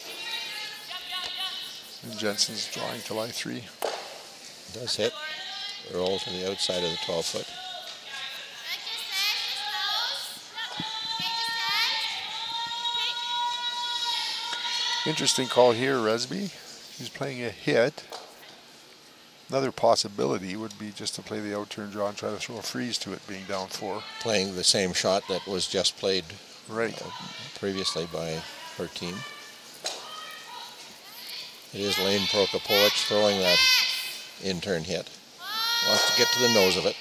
[SPEAKER 5] Jensen's drawing to lie three.
[SPEAKER 4] Does hit, roll to the outside of the 12 foot.
[SPEAKER 5] Interesting call here, Resby. He's playing a hit. Another possibility would be just to play the out turn draw and try to throw a freeze to it being down four.
[SPEAKER 4] Playing the same shot that was just played
[SPEAKER 5] right
[SPEAKER 4] uh, previously by her team. It is Lane Prokopowich throwing that in turn hit. Wants to get to the nose of it.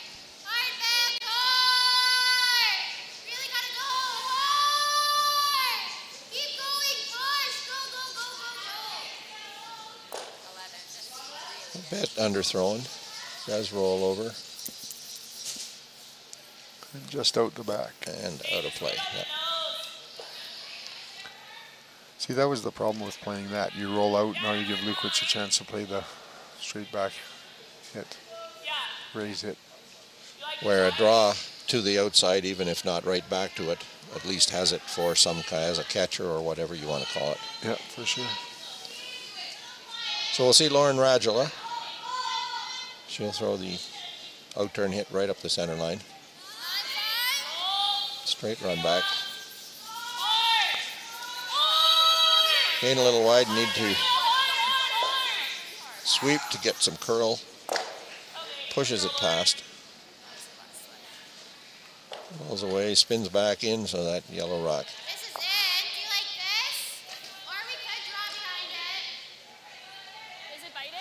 [SPEAKER 4] A bit underthrown. Does roll over.
[SPEAKER 5] And just out the back.
[SPEAKER 4] And out of play. Yep.
[SPEAKER 5] See, that was the problem with playing that. You roll out, now you give Lukowich a chance to play the straight back hit, raise hit.
[SPEAKER 4] Where a draw to the outside, even if not right back to it, at least has it for some as a catcher or whatever you want to call it.
[SPEAKER 5] Yeah, for sure.
[SPEAKER 4] So we'll see Lauren Radula. She'll throw the out turn hit right up the center line. Straight run back. Gain a little wide, need to sweep to get some curl. Pushes it past. Rolls away, spins back in, so that yellow rock.
[SPEAKER 6] Is it biting?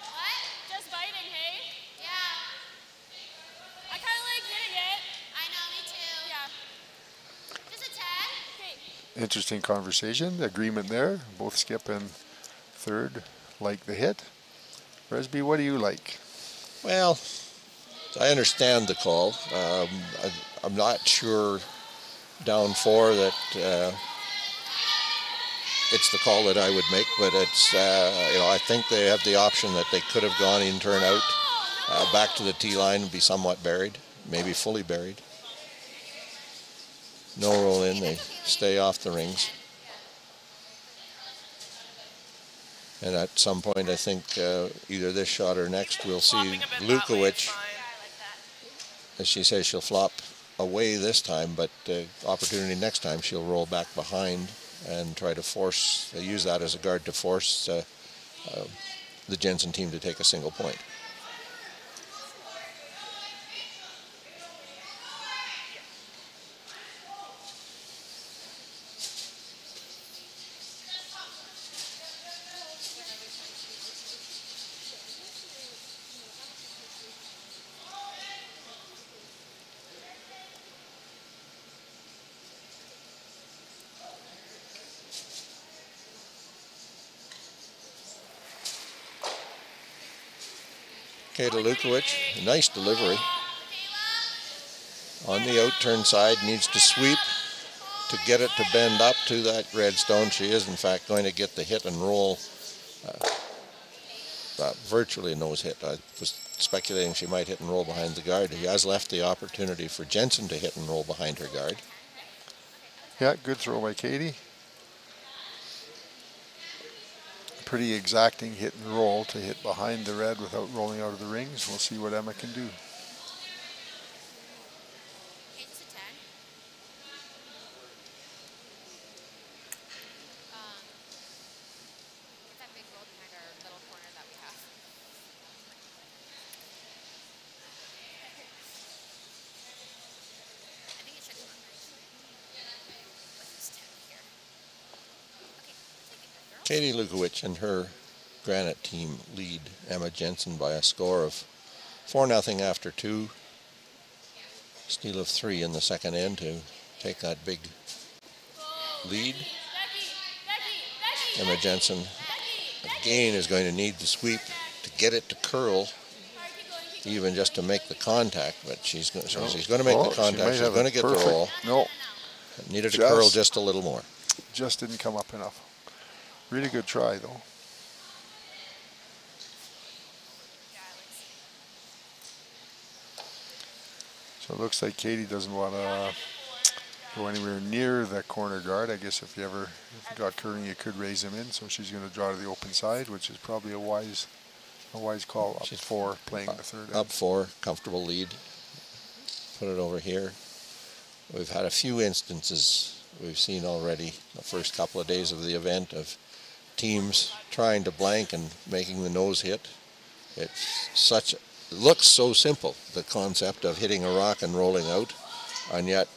[SPEAKER 6] What? Just biting, hey? Yeah. I kind of like hitting it. I know, me too. Yeah. Just a tad. Okay.
[SPEAKER 5] Interesting conversation, agreement there. Both Skip and third like the hit. Resby, what do you like?
[SPEAKER 4] Well, I understand the call. Um, I, am not sure down four that uh, it's the call that I would make, but it's uh, you know I think they have the option that they could have gone in turn out uh, back to the tee line and be somewhat buried, maybe fully buried. No roll in, they stay off the rings. And at some point, I think uh, either this shot or next, we'll see Lukowich. As she says, she'll flop away this time, but uh, opportunity next time, she'll roll back behind and try to force, uh, use that as a guard to force uh, uh, the Jensen team to take a single point. Kayla Lukowich, nice delivery. On the out turn side, needs to sweep to get it to bend up to that red stone. She is, in fact, going to get the hit and roll. Uh, uh, virtually nose hit. I was speculating she might hit and roll behind the guard. He has left the opportunity for Jensen to hit and roll behind her guard.
[SPEAKER 5] Yeah, good throw by Katie. Pretty exacting hit and roll to hit behind the red without rolling out of the rings. We'll see what Emma can do.
[SPEAKER 4] Katie Lukowich and her Granite team lead Emma Jensen by a score of 4 nothing after two. Steal of three in the second end to take that big lead. Emma Jensen again is going to need the sweep to get it to curl, even just to make the contact. But she's going, so she's going to make
[SPEAKER 5] Oh,
[SPEAKER 4] the contact.
[SPEAKER 5] might
[SPEAKER 4] She's going to get the roll.
[SPEAKER 5] No,
[SPEAKER 4] Needed to curl just a little more.
[SPEAKER 5] just didn't come up enough. Really good try though. So it looks like Katie doesn't want to go anywhere near that corner guard. I guess if you ever if you got curling, you could raise him in. So she's going to draw to the open side, which is probably a wise a wise call. Up four, playing the third. end.
[SPEAKER 4] Up four, comfortable lead. Put it over here. We've had a few instances we've seen already the first couple of days of the event of teams trying to blank and making the nose hit. It's such it looks so simple the concept of hitting a rock and rolling out, and yet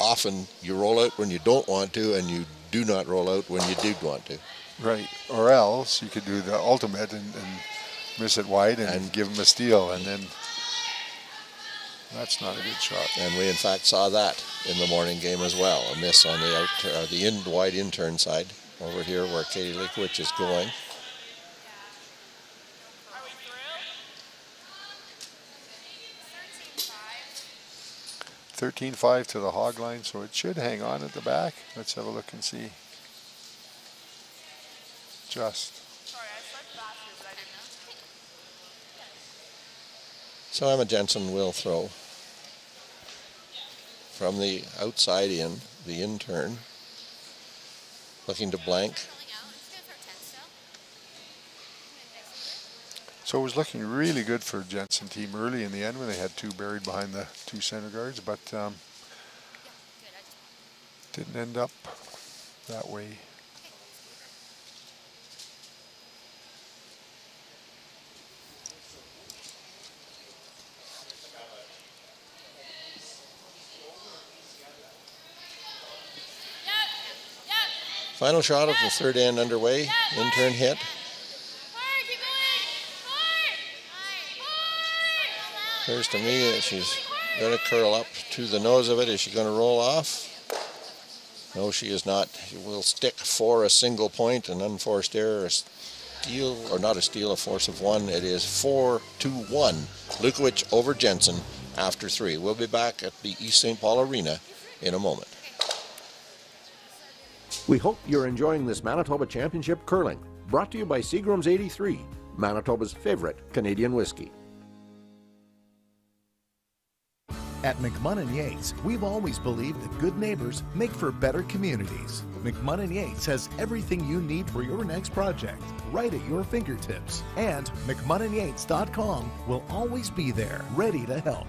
[SPEAKER 4] often you roll out when you don't want to, and you do not roll out when you did want to.
[SPEAKER 5] Right, or else you could do the ultimate and, and miss it wide and, give him a steal, and then that's not a good shot.
[SPEAKER 4] And we in fact saw that in the morning game as well. A miss on the out, uh, the in wide intern side over here where Katie Lukowich is going.
[SPEAKER 5] Thirteen-five to the hog line, so it should hang on at the back. Let's have a look and see. Just.
[SPEAKER 4] So Emma Jensen will throw from the outside in, the intern, looking to blank.
[SPEAKER 5] So it was looking really good for Jensen team early in the end when they had two buried behind the two center guards, but um, didn't end up that way.
[SPEAKER 4] Final shot of the third end underway. Intern hit. Appears to me that she's going to curl up to the nose of it. Is she going to roll off? No, she is not. She will stick for a single point, an unforced error, a steal, or not a steal, a force of one. It is 4 to 1. Lukowich over Jensen after three. We'll be back at the East St. Paul Arena in a moment.
[SPEAKER 2] We hope you're enjoying this Manitoba Championship curling, brought to you by Seagram's 83, Manitoba's favorite Canadian whiskey.
[SPEAKER 14] At McMunn & Yates, we've always believed that good neighbors make for better communities. McMunn & Yates has everything you need for your next project, right at your fingertips. And McMunnandYates.com will always be there, ready to help.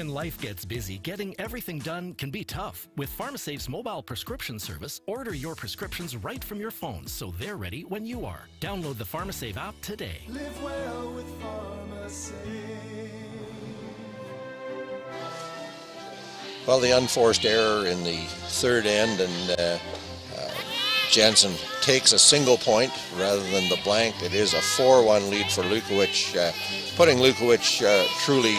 [SPEAKER 15] When life gets busy, getting everything done can be tough. With Pharmasave's mobile prescription service, order your prescriptions right from your phone so they're ready when you are. Download the Pharmasave app today.
[SPEAKER 16] Live well with pharmacy.
[SPEAKER 4] Well, the unforced error in the third end, and uh, uh, Jensen takes a single point rather than the blank. It is a 4-1 lead for Lukowich, uh, putting Lukowich uh, truly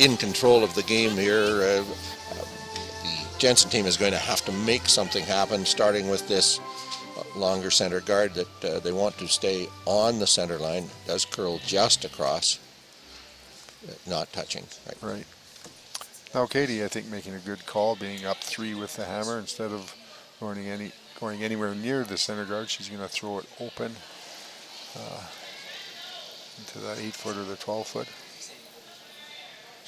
[SPEAKER 4] in control of the game here. Uh, the Jensen team is going to have to make something happen, starting with this uh, longer center guard that uh, they want to stay on the center line. It does curl just across, uh, not touching. Right.
[SPEAKER 5] Right. Now Katie, I think, making a good call, being up three with the hammer instead of going any going anywhere near the center guard. She's going to throw it open uh, into that eight foot or the 12 foot.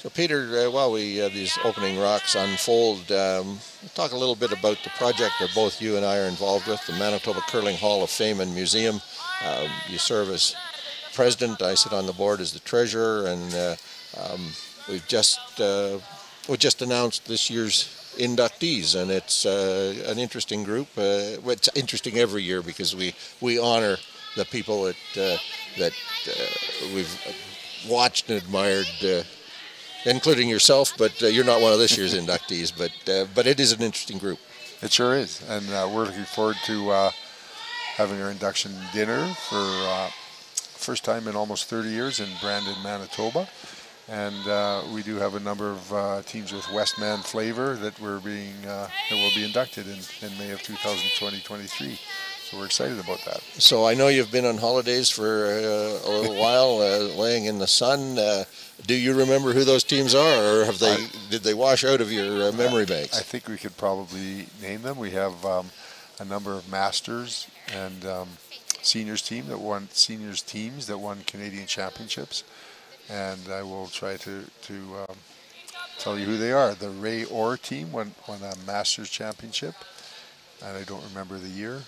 [SPEAKER 4] So Peter, uh, while we uh, these opening rocks unfold, um, talk a little bit about the project that both you and I are involved with, the Manitoba Curling Hall of Fame and Museum. Um, you serve as president. I sit on the board as the treasurer, and uh, um, we've just uh, we just announced this year's inductees, and it's uh, an interesting group. Uh, it's interesting every year because we, we honor the people that that we've watched and admired, including yourself. But uh, you're not one of this year's inductees. But but it is an interesting group.
[SPEAKER 5] It sure is, and we're looking forward to having our induction dinner for first time in almost 30 years in Brandon, Manitoba. And uh, we do have a number of uh, teams with Westman flavor that we're being uh, that will be inducted in, in May of 2020-23. So we're excited about that.
[SPEAKER 4] So I know you've been on holidays for uh, a little while, uh, laying in the sun. Uh, do you remember who those teams are, or have they I, did they wash out of your memory banks?
[SPEAKER 5] I think we could probably name them. We have um, a number of masters and um, seniors team that won seniors teams that won Canadian championships and I will try to to um, tell you who they are. The Ray Orr team won won a Masters championship, and I don't remember the year.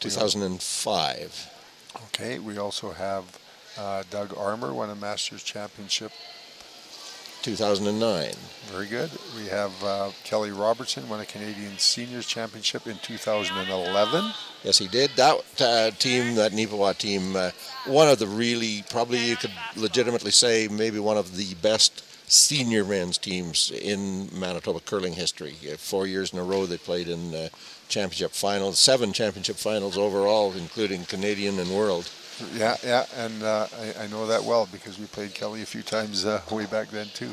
[SPEAKER 4] 2005.
[SPEAKER 5] Okay, we also have uh, Doug Armour won a Masters championship
[SPEAKER 4] 2009.
[SPEAKER 5] Very good. We have uh, Kelly Robertson won a Canadian Seniors Championship in 2011.
[SPEAKER 4] Yes, he did. That uh, team, that Neepawa team, uh, one of the really, probably you could legitimately say, maybe one of the best senior men's teams in Manitoba curling history. Uh, four years in a row they played in uh, championship finals, seven championship finals overall, including Canadian and world.
[SPEAKER 5] Yeah, yeah, and uh, I, I, know that well because we played Kelly a few times uh, way back then too.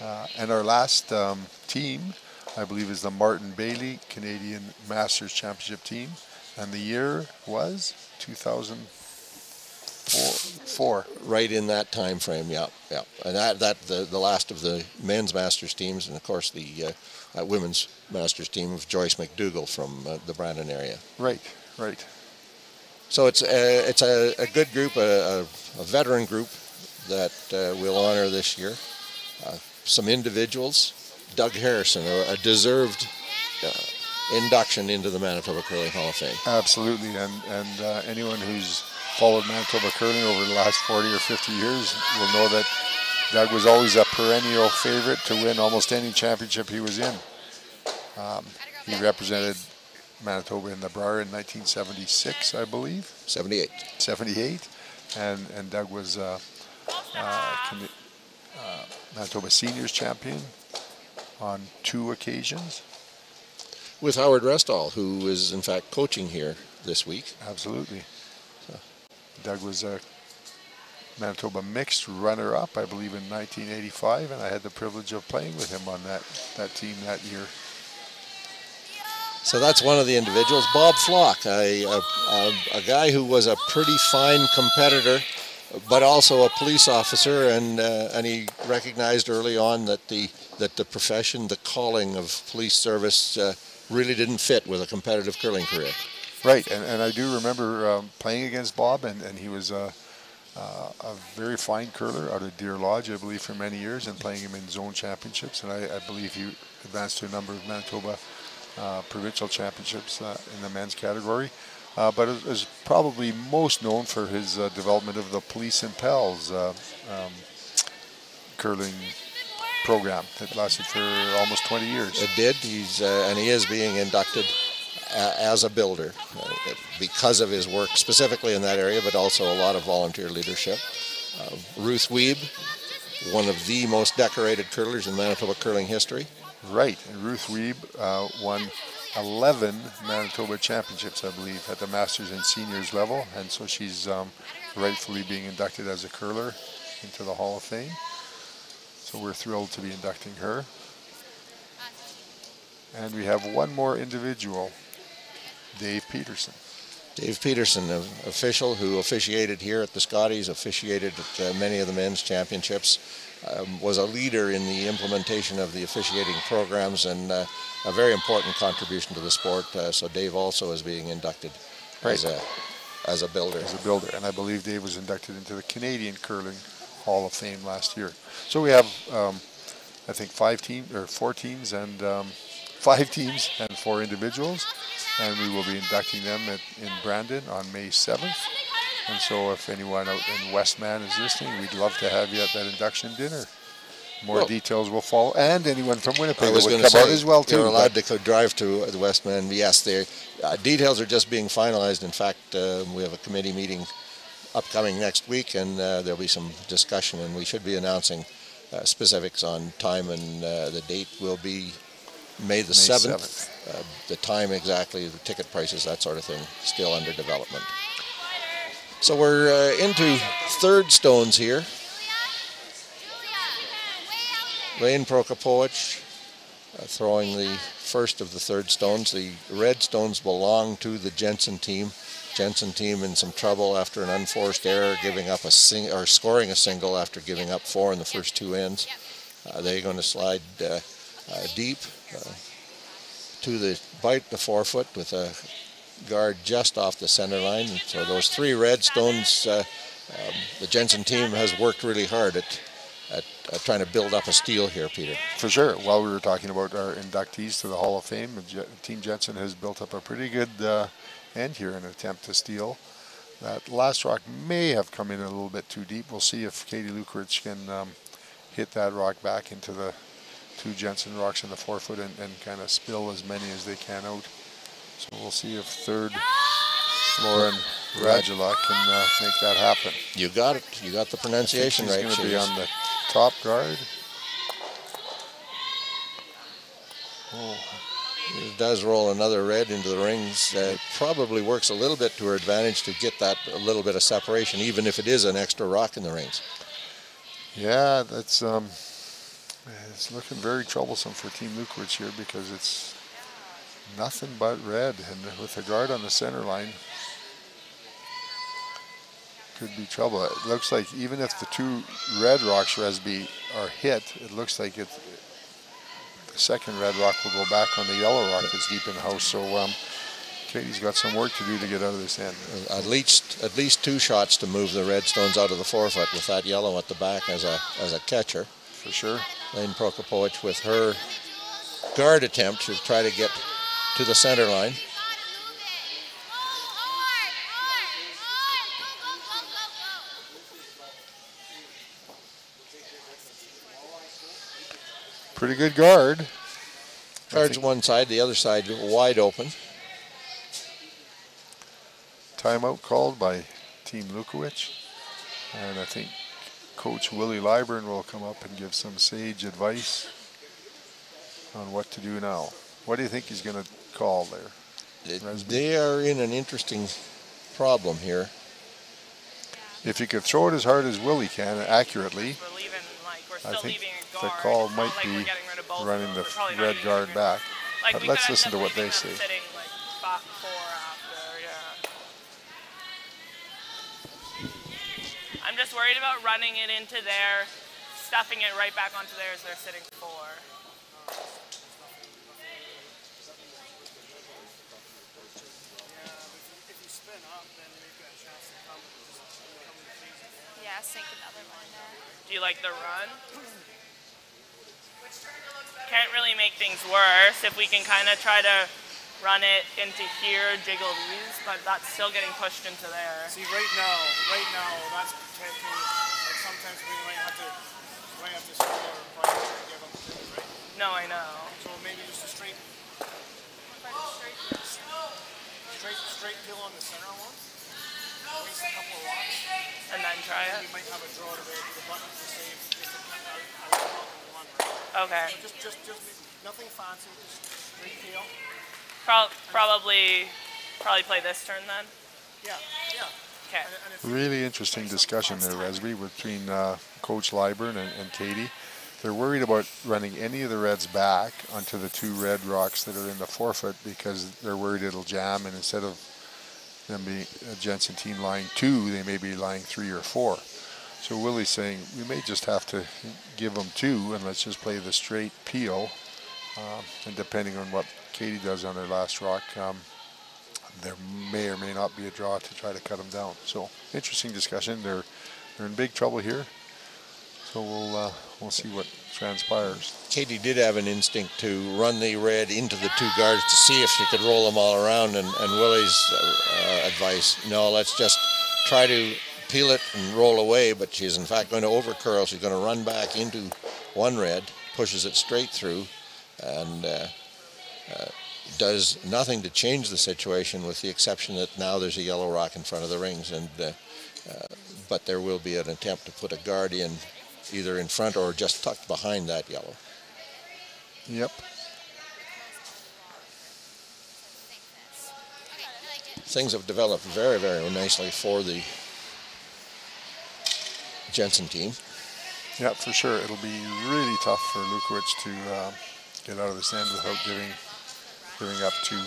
[SPEAKER 5] Uh, and our last um, team, I believe, is the Martin Bailey Canadian Masters Championship team, and the year was 2004.
[SPEAKER 4] Right in that time frame, yeah, yeah. And that that the, the last of the men's Masters teams, and of course the uh, women's Masters team of Joyce McDougall from uh, the Brandon area.
[SPEAKER 5] Right, right.
[SPEAKER 4] So it's a, it's a, a good group, a, a, veteran group that uh, we'll honor this year. Uh, some individuals, Doug Harrison, a, a deserved uh, induction into the Manitoba Curling Hall of Fame.
[SPEAKER 5] Absolutely, and and uh, anyone who's followed Manitoba curling over the last 40 or 50 years will know that Doug was always a perennial favorite to win almost any championship he was in. Um, he represented Manitoba in the Brier in 1976, I believe.
[SPEAKER 4] 78.
[SPEAKER 5] 78. And, and Doug was uh, uh, uh, Manitoba Seniors champion on two occasions.
[SPEAKER 4] With Howard Restall, who is in fact coaching here this week.
[SPEAKER 5] Absolutely. So. Doug was a Manitoba mixed runner-up, I believe, in 1985, and I had the privilege of playing with him on that, that team that year.
[SPEAKER 4] So that's one of the individuals. Bob Flock, a, a, a, a, guy who was a pretty fine competitor, but also a police officer, and uh, and he recognized early on that the that the profession, the calling of police service, uh, really didn't fit with a competitive curling career.
[SPEAKER 5] Right, and, and I do remember um, playing against Bob, and, and he was uh, uh, a very fine curler out of Deer Lodge, I believe, for many years, and playing him in zone championships, and I, I believe he advanced to a number of Manitoba uh, provincial championships uh, in the men's category. Uh, but is probably most known for his uh, development of the Police and Pals uh, um, curling program that lasted for almost 20 years.
[SPEAKER 4] It did. He's and he is being inducted as a builder because of his work specifically in that area, but also a lot of volunteer leadership. Ruth Weeb, one of the most decorated curlers in Manitoba curling history.
[SPEAKER 5] Right, and Ruth Weeb uh, won 11 Manitoba championships, I believe, at the Masters and Seniors level, and so she's um, rightfully being inducted as a curler into the Hall of Fame. So we're thrilled to be inducting her. And we have one more individual, Dave Peterson.
[SPEAKER 4] Dave Peterson, an official who officiated here at the Scotties, officiated at uh, many of the men's championships um, was a leader in the implementation of the officiating programs and uh, a very important contribution to the sport. Uh, so Dave also is being inducted right. as a as a builder.
[SPEAKER 5] As a builder, and I believe Dave was inducted into the Canadian Curling Hall of Fame last year. So we have, um, I think, five teams or four teams and um, five teams and four individuals, and we will be inducting them at, in Brandon on May 7th. And so if anyone out in Westman is listening, we'd love to have you at that induction dinner. more
[SPEAKER 4] Well-
[SPEAKER 5] details will follow, and anyone from Winnipeg would come
[SPEAKER 4] to say
[SPEAKER 5] out as well too.
[SPEAKER 4] You're allowed to drive to the Westman. Yes, they uh, details are just being finalized. In fact, uh, we have a committee meeting upcoming next week, and uh, there'll be some discussion, and we should be announcing uh, specifics on time and uh, the date will be May the
[SPEAKER 5] May
[SPEAKER 4] seventh. Uh, the time exactly, the ticket prices, that sort of thing, still under development. So we're uh, into third stones here. Lane Prokopowich uh, throwing the first of the third stones. The red stones belong to the Jensen team. Jensen team in some trouble after an unforced error, giving up a sing or scoring a single after giving up four in the first two ends. Uh, they're going to slide uh, uh, deep uh, to the bite the forefoot with a guard just off the center line. So those three red stones, uh, um, the Jensen team has worked really hard at, at, at trying to build up a steal here, Peter.
[SPEAKER 5] For sure. While we were talking about our inductees to the Hall of Fame, Team Jensen has built up a pretty good uh, end here in an attempt to steal. That last rock may have come in a little bit too deep. We'll see if Katie Lukowich can um, hit that rock back into the two Jensen rocks in the forefoot and, and kind of spill as many as they can out. So we'll see if third Lauren Radula can uh, make that happen.
[SPEAKER 4] You got it. You got the pronunciation
[SPEAKER 5] She's
[SPEAKER 4] right.
[SPEAKER 5] going to be on the top guard. Oh,
[SPEAKER 4] It does roll another red into the rings. Uh, probably works a little bit to her advantage to get that a little bit of separation, even if it is an extra rock in the rings.
[SPEAKER 5] Yeah, that's um, it's looking very troublesome for Team Lukowich here because it's nothing but red, and with the guard on the center line, could be trouble. It looks like even if the two red rocks Resby are hit, it looks like it. The second red rock will go back on the yellow rock that's deep in the house. So um, Katie's got some work to do to get out of this end.
[SPEAKER 4] At least at least two shots to move the red stones out of the forefoot with that yellow at the back as a as a catcher.
[SPEAKER 5] For sure.
[SPEAKER 4] Lane Prokopowich with her guard attempt to try to get to the center line.
[SPEAKER 5] Pretty good guard.
[SPEAKER 4] Guard's one side, the other side wide open.
[SPEAKER 5] Timeout called by Team Lukowich. And I think Coach Willie Lyburn will come up and give some sage advice on what to do now. What do you think he's going to call there?
[SPEAKER 4] They are in an interesting problem here.
[SPEAKER 5] If he could throw it as hard as Willie can, accurately, I think the call might be running the red guard back. But let's listen to what they say.
[SPEAKER 7] About running it into there, stuffing it right back onto there as They're sitting four.
[SPEAKER 17] Yeah, sink another one there.
[SPEAKER 7] Do you like the run? Can't really make things worse if we can kind of try to run it into here, jiggle these, but that's still getting pushed into there.
[SPEAKER 18] See, right now, right now, that's protecting. Sometimes we might have to, might have to score and probably give them two, right?
[SPEAKER 7] No, I know.
[SPEAKER 18] So maybe just a straight, straight, straight peel on the center one. Waste a couple of rocks.
[SPEAKER 7] And then try it?
[SPEAKER 18] You might have a draw to the, to the button to save if the I, I was talking one. Right?
[SPEAKER 7] Okay.
[SPEAKER 18] So just, just, just nothing fancy, just straight peel.
[SPEAKER 7] Pro- probably, probably play this turn then.
[SPEAKER 18] Yeah, yeah.
[SPEAKER 7] Okay.
[SPEAKER 5] Really interesting discussion there, Resby, between uh, Coach Lyburn and, and Katie. They're worried about running any of the reds back onto the two red rocks that are in the forefoot because they're worried it'll jam, and instead of them being a Jensen team lying two, they may be lying three or four. So Willie's saying we may just have to give them two and let's just play the straight peel. Um, and depending on what Katie does on her last rock, um, there may or may not be a draw to try to cut them down. So interesting discussion. They're they're in big trouble here. So we'll uh, we'll see what transpires.
[SPEAKER 4] Katie did have an instinct to run the red into the two guards to see if she could roll them all around, and, and Willie's uh, advice, no, let's just try to peel it and roll away, but she's in fact going to overcurl. She's going to run back into one red, pushes it straight through, and uh, uh, does nothing to change the situation with the exception that now there's a yellow rock in front of the rings and uh, uh, but there will be an attempt to put a guard in either in front or just tucked behind that yellow.
[SPEAKER 5] Yep.
[SPEAKER 4] Things have developed very, very nicely for the Jensen team.
[SPEAKER 5] Yeah, for sure. It'll be really tough for Lukowich to uh, get out of the sand without giving giving up two.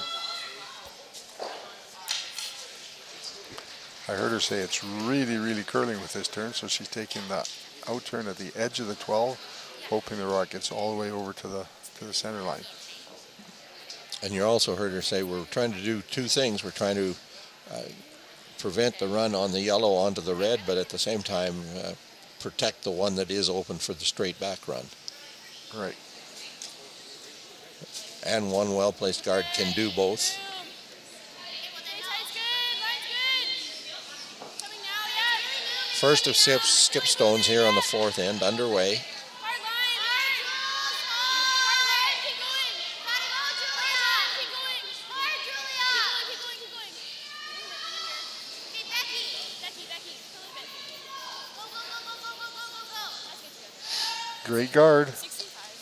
[SPEAKER 5] I heard her say it's really, really curling with this turn, so she's taking the out turn at the edge of the 12, hoping the rock gets all the way over to the to the center line.
[SPEAKER 4] And you also heard her say we're trying to do two things. We're trying to uh, prevent the run on the yellow onto the red, but at the same time uh, protect the one that is open for the straight back run.
[SPEAKER 5] Right.
[SPEAKER 4] And one well-placed guard can do both. First of six skip stones here on the fourth end underway.
[SPEAKER 5] Great guard.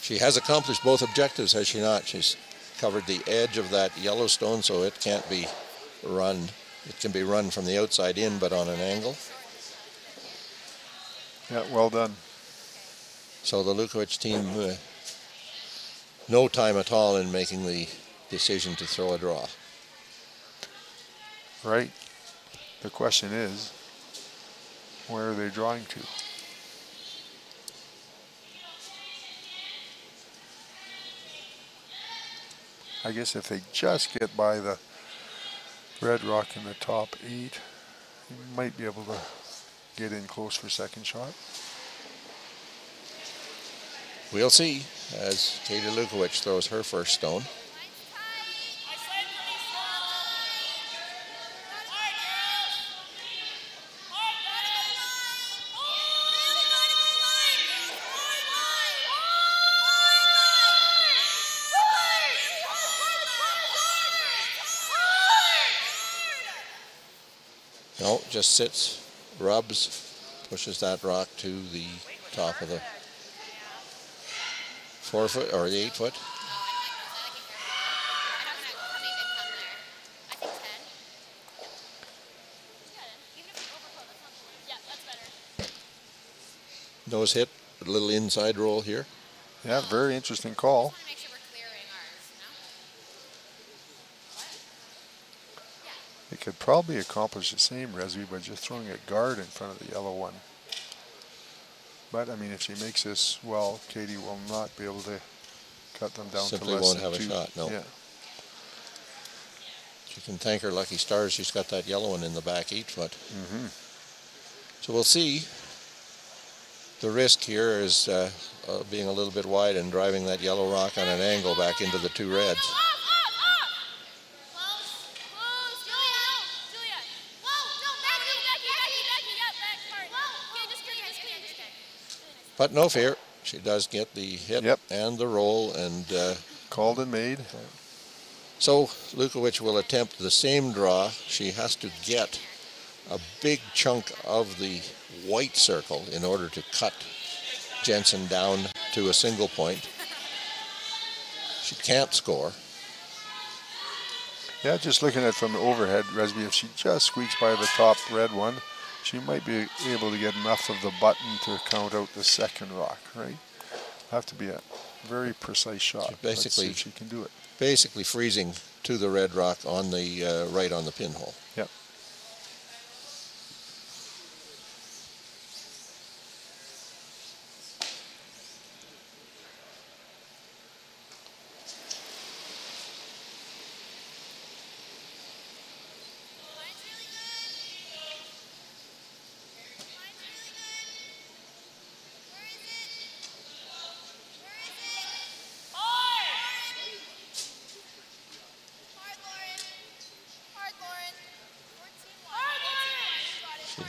[SPEAKER 4] She has accomplished both objectives, has she not? She's covered the edge of that Yellowstone so it can't be run. It can be run from the outside in, but on an angle.
[SPEAKER 5] Yeah, well done.
[SPEAKER 4] So the Lukowich team, uh, no time at all in making the decision to throw a draw.
[SPEAKER 5] Right. The question is, where are they drawing to? I guess if they just get by the red rock in the top eight, you might be able to get in close for second shot.
[SPEAKER 4] We'll see as Katie Lukowich throws her first stone. Just sits, rubs, pushes that rock to the top of the four foot or the eight foot. Nose hit, a little inside roll here.
[SPEAKER 5] Yeah, very interesting call. Could probably accomplish the same, Resby, by just throwing a guard in front of the yellow one. But, I mean, if she makes this well, Katie will not be able to cut them down
[SPEAKER 4] Simply
[SPEAKER 5] to less
[SPEAKER 4] won't
[SPEAKER 5] than
[SPEAKER 4] have
[SPEAKER 5] two.
[SPEAKER 4] a shot, no.
[SPEAKER 5] Yeah.
[SPEAKER 4] She can thank her lucky stars she's got that yellow one in the back eight foot.
[SPEAKER 5] Mm-hmm.
[SPEAKER 4] So we'll see. The risk here is uh, uh, being a little bit wide and driving that yellow rock on an angle back into the two reds. But no fear, she does get the hit
[SPEAKER 5] Yep.
[SPEAKER 4] and the roll and uh,
[SPEAKER 5] called and made.
[SPEAKER 4] So Lukowich will attempt the same draw. She has to get a big chunk of the white circle in order to cut Jensen down to a single point. She can't score.
[SPEAKER 5] Yeah, just looking at it from the overhead, Resby, if she just squeaks by the top red one, she might be able to get enough of the button to count out the second rock, right? Have to be a very precise shot. Let's see
[SPEAKER 4] basically-
[SPEAKER 5] if she can do it.
[SPEAKER 4] Basically freezing to the red rock on the uh, right on the pinhole.
[SPEAKER 5] Yep.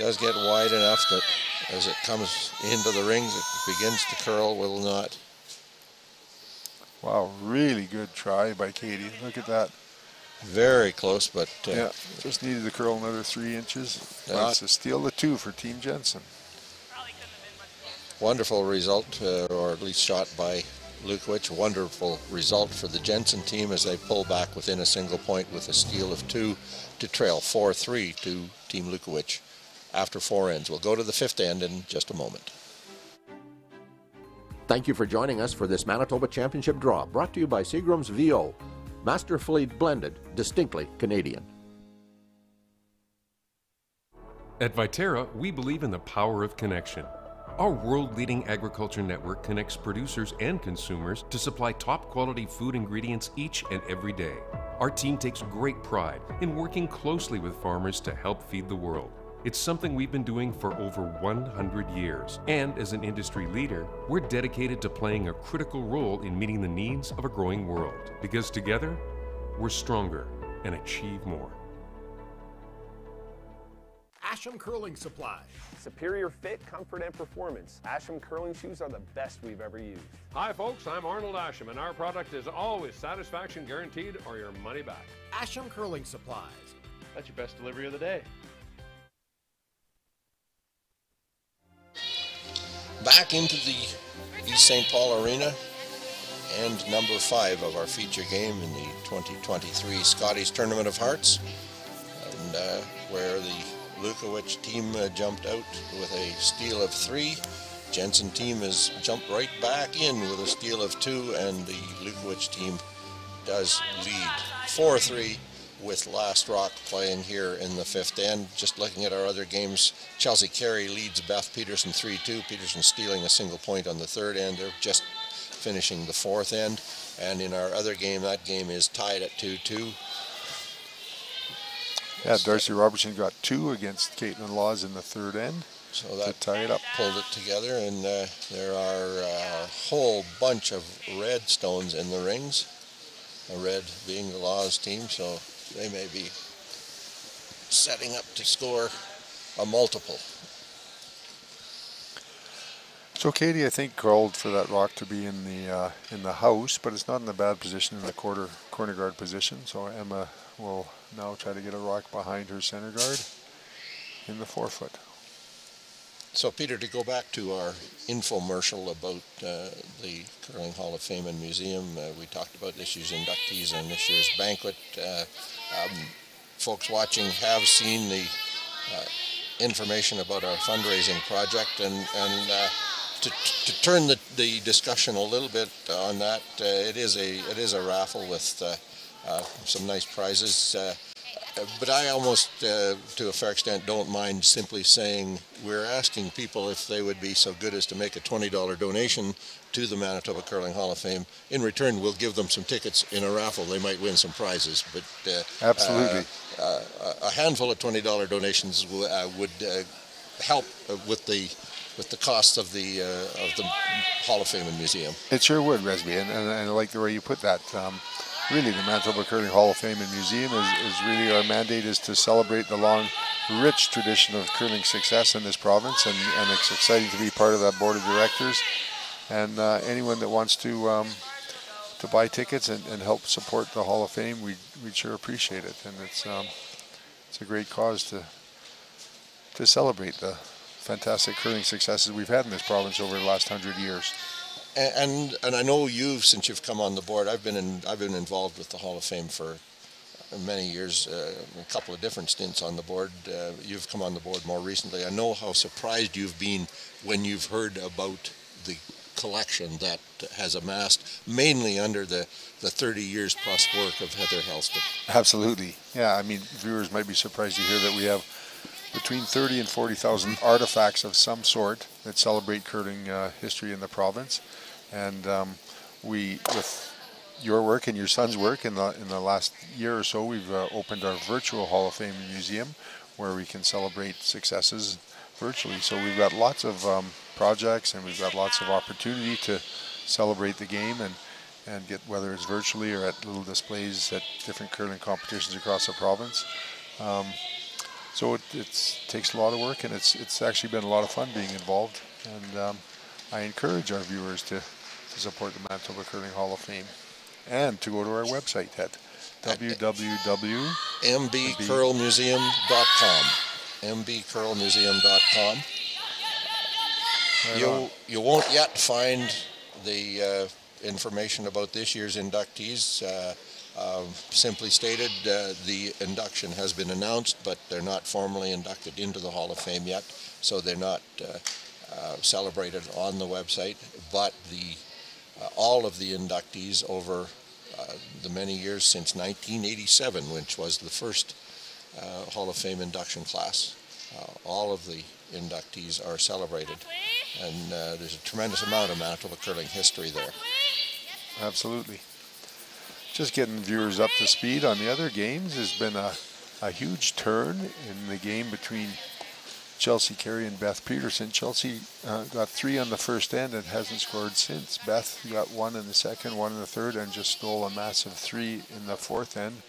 [SPEAKER 4] Does get wide enough that as it comes into the rings, it begins to curl, will not.
[SPEAKER 5] Wow, really good try by Katie. Look at that.
[SPEAKER 4] Very close, but uh,
[SPEAKER 5] yeah, just needed to curl another three inches.
[SPEAKER 4] Yeah.
[SPEAKER 5] That's a steal the two for Team Jensen.
[SPEAKER 4] wonderful result, uh, or at least shot by Lukowich. Wonderful result for the Jensen team as they pull back within a single point with a steal of two to trail 4-3 to Team Lukowich after four ends. We'll go to the fifth end in just a moment. Thank you for joining us for this Manitoba Championship draw, brought to you by Seagram's VO, masterfully blended, distinctly Canadian.
[SPEAKER 19] At Viterra, we believe in the power of connection. Our world leading agriculture network connects producers and consumers to supply top quality food ingredients each and every day. Our team takes great pride in working closely with farmers to help feed the world. It's something we've been doing for over 100 years. And as an industry leader, we're dedicated to playing a critical role in meeting the needs of a growing world. Because together, we're stronger and achieve more.
[SPEAKER 11] Asham Curling Supply.
[SPEAKER 12] Superior fit, comfort, and performance. Asham curling shoes are the best we've ever used.
[SPEAKER 13] Hi, folks. I'm Arnold Asham, and our product is always satisfaction guaranteed or your money back.
[SPEAKER 11] Asham Curling Supplies.
[SPEAKER 20] That's your best delivery of the day.
[SPEAKER 4] Back into the East St. Paul Arena and number five of our feature game in the 2023 Scotties Tournament of Hearts, and uh, where the Lukowich team uh, jumped out with a steal of three. Jensen team has jumped right back in with a steal of two, and the Lukowich team does lead 4-3 with Last Rock playing here in the fifth end. Just looking at our other games, Chelsea Carey leads Beth Peterson 3-2. Peterson stealing a single point on the third end. They're just finishing the fourth end. And in our other game, that game is tied at 2-2.
[SPEAKER 5] Yeah, Darcy Robertson got two against Kaitlyn Lawes in the third end.
[SPEAKER 4] So that
[SPEAKER 5] to tie it up.
[SPEAKER 4] pulled it together, and uh, there are a whole bunch of red stones in the rings. A red being the Lawes team, so they may be setting up to score a multiple.
[SPEAKER 5] So Katie, I think called for that rock to be in the uh, in the house, but it's not in a bad position in the quarter corner guard position. So Emma will now try to get a rock behind her center guard in the forefoot.
[SPEAKER 4] So Peter, to go back to our infomercial about uh, the Curling Hall of Fame and Museum, uh, we talked about this year's inductees and this year's banquet. Uh, um, folks watching have seen the uh, information about our fundraising project, and and uh, to, to turn the, the discussion a little bit on that, uh, it is a it is a raffle with some nice prizes but I almost, uh, to a fair extent, don't mind simply saying we're asking people if they would be so good as to make a $20 donation to the Manitoba Curling Hall of Fame. In return, we'll give them some tickets in a raffle. They might win some prizes. But uh,
[SPEAKER 5] absolutely,
[SPEAKER 4] uh, a handful of $20 donations uh, would uh, help with the with the cost of the uh, of the Hall of Fame and Museum.
[SPEAKER 5] It sure would, Resby, and, and, and I like the way you put that. Um, really the Manitoba Curling Hall of Fame and Museum is, is really our mandate is to celebrate the long, rich tradition of curling success in this province, and, and it's exciting to be part of that board of directors. And uh, anyone that wants to um, to buy tickets and, and, help support the Hall of Fame, we we sure appreciate it, and it's um, it's a great cause to to celebrate the fantastic curling successes we've had in this province over the last hundred years
[SPEAKER 4] and and I know you've since you've come on the board. I've been in I've been involved with the Hall of Fame for many years, uh, a couple of different stints on the board. Uh, you've come on the board more recently. I know how surprised you've been when you've heard about the collection that has amassed, mainly under the, the 30 years plus work of Heather Helston.
[SPEAKER 5] Absolutely. Yeah, I mean, viewers might be surprised to hear that we have between 30 and 40,000 artifacts of some sort that celebrate curling uh, history in the province. And um, we, with your work and your son's work in the in the last year or so, we've uh, opened our virtual Hall of Fame museum, where we can celebrate successes virtually. So we've got lots of um, projects and we've got lots of opportunity to celebrate the game and and get whether it's virtually or at little displays at different curling competitions across the province. Um, so it takes a lot of work, and it's it's actually been a lot of fun being involved. And um, I encourage our viewers to, to support the Manitoba Curling Hall of Fame and to go to our website at www.mbcurlmuseum.com.
[SPEAKER 4] mbcurlmuseum.com.
[SPEAKER 5] Right
[SPEAKER 4] you
[SPEAKER 5] on.
[SPEAKER 4] you won't yet find the uh, information about this year's inductees. Uh, uh, simply stated, uh, the induction has been announced, but they're not formally inducted into the Hall of Fame yet, so they're not uh, uh, celebrated on the website. But the all of the inductees over uh, the many years since 1987, which was the first uh, Hall of Fame induction class, uh, all of the inductees are celebrated, and uh, there's a tremendous amount of Manitoba curling history there.
[SPEAKER 5] Absolutely. Just getting viewers up to speed on the other games has been a, a huge turn in the game between Chelsea Carey and Beth Peterson. Chelsea uh, got three on the first end and hasn't scored since. Beth got one in the second, one in the third, and just stole a massive three in the fourth end.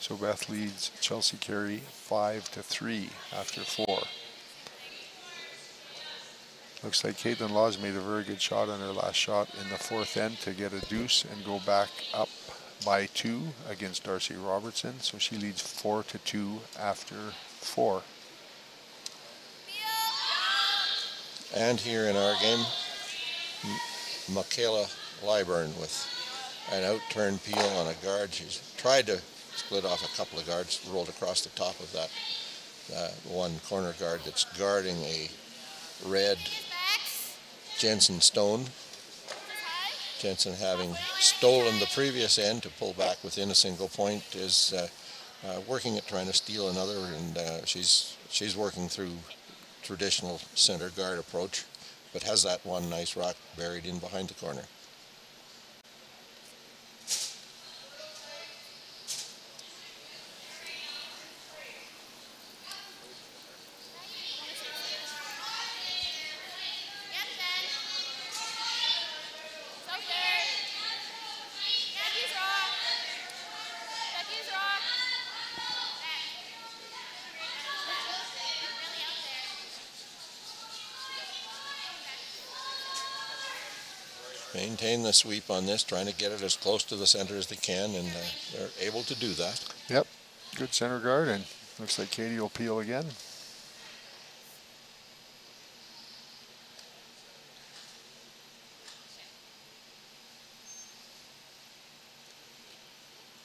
[SPEAKER 5] So Beth leads Chelsea Carey five to three after four. Looks like Kaitlyn Lawes made a very good shot on her last shot in the fourth end to get a deuce and go back up by two against Darcy Robertson. So she leads four to two after four.
[SPEAKER 4] And here in our game, Michaela Lyburn with an outturned peel on a guard. She's tried to split off a couple of guards, rolled across the top of that uh, one corner guard that's guarding a red Jensen Stone. Jensen having stolen the previous end to pull back within a single point is uh, uh, working at trying to steal another and uh, she's she's working through traditional center guard approach but has that one nice rock buried in behind the corner. Maintain the sweep on this, trying to get it as close to the center as they can, and uh, they're able to do that.
[SPEAKER 5] Yep, good center guard, and looks like Katie will peel again.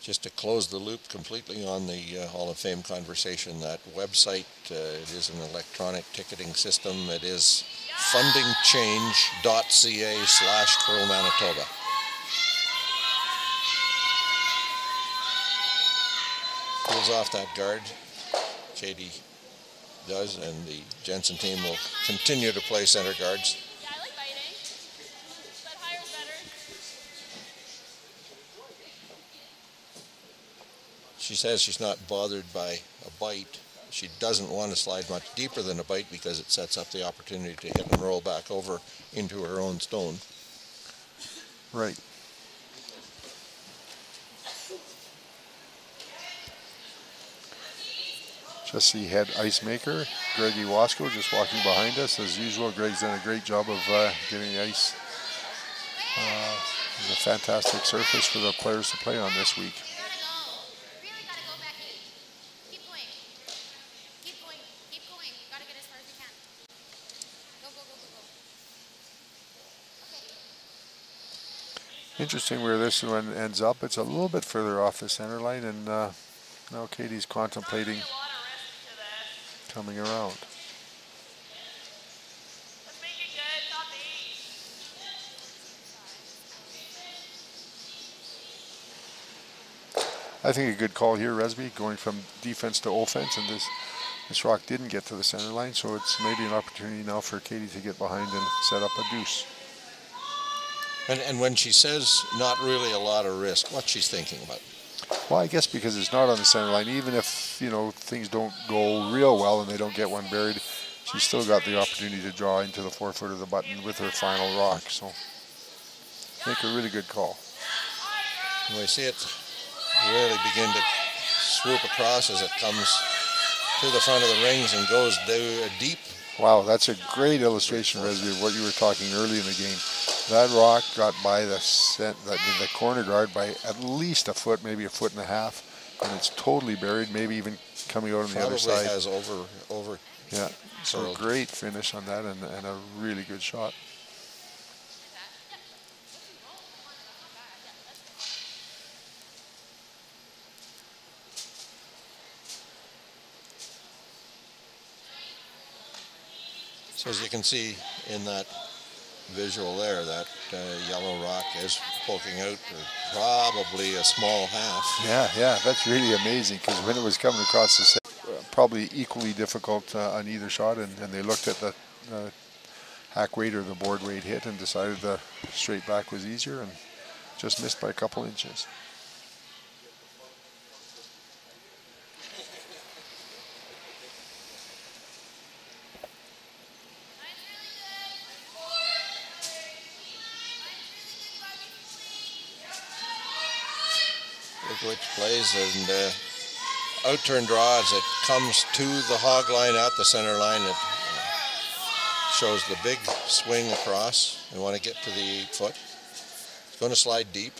[SPEAKER 4] Just to close the loop completely on the uh, Hall of Fame conversation, that website, uh, it is an electronic ticketing system. It is fundingchange.ca slash Curl Manitoba. Pulls off that guard. Katie does, and the Jensen team will continue to play center guards. She says she's not bothered by a bite. She doesn't want to slide much deeper than a bite because it sets up the opportunity to hit and roll back over into her own stone.
[SPEAKER 5] Right. The head ice maker, Greg Iwasko, just walking behind us as usual. Greg's done a great job of uh, getting the ice. Uh, it's a fantastic surface for the players to play on this week. Interesting where this one ends up. It's a little bit further off the center line, and uh, now Katie's contemplating coming around. I think a good call here, Resby, going from defense to offense, and this this rock didn't get to the center line, so it's maybe an opportunity now for Katie to get behind and set up a deuce.
[SPEAKER 4] And, and when she says not really a lot of risk, what she's thinking about?
[SPEAKER 5] Well, I guess because it's not on the center line, even if, you know, things don't go real well and they don't get one buried, she's still got the opportunity to draw into the forefoot of the button with her final rock. So, make a really good call.
[SPEAKER 4] And we see it really begin to swoop across as it comes to the front of the rings and goes deep.
[SPEAKER 5] Wow, that's a great illustration, Resby, of what you were talking early in the game. That rock got by the cent, the, the corner guard by at least a foot, maybe a foot and a half, and it's totally buried, maybe even coming out on the other side.
[SPEAKER 4] has over over.
[SPEAKER 5] Yeah, so great finish on that and, and a really good shot.
[SPEAKER 4] So as you can see in that visual there, that uh, yellow rock is poking out probably a small half.
[SPEAKER 5] Yeah, yeah, that's really amazing because when it was coming across the set, probably equally difficult uh, on either shot, and, and they looked at the uh, hack weight or the board weight hit and decided the straight back was easier and just missed by a couple inches.
[SPEAKER 4] Lukowich plays and uh, out turn draw as it comes to the hog line at the center line. It uh, shows the big swing across. We want to get to the eight foot. It's going to slide deep,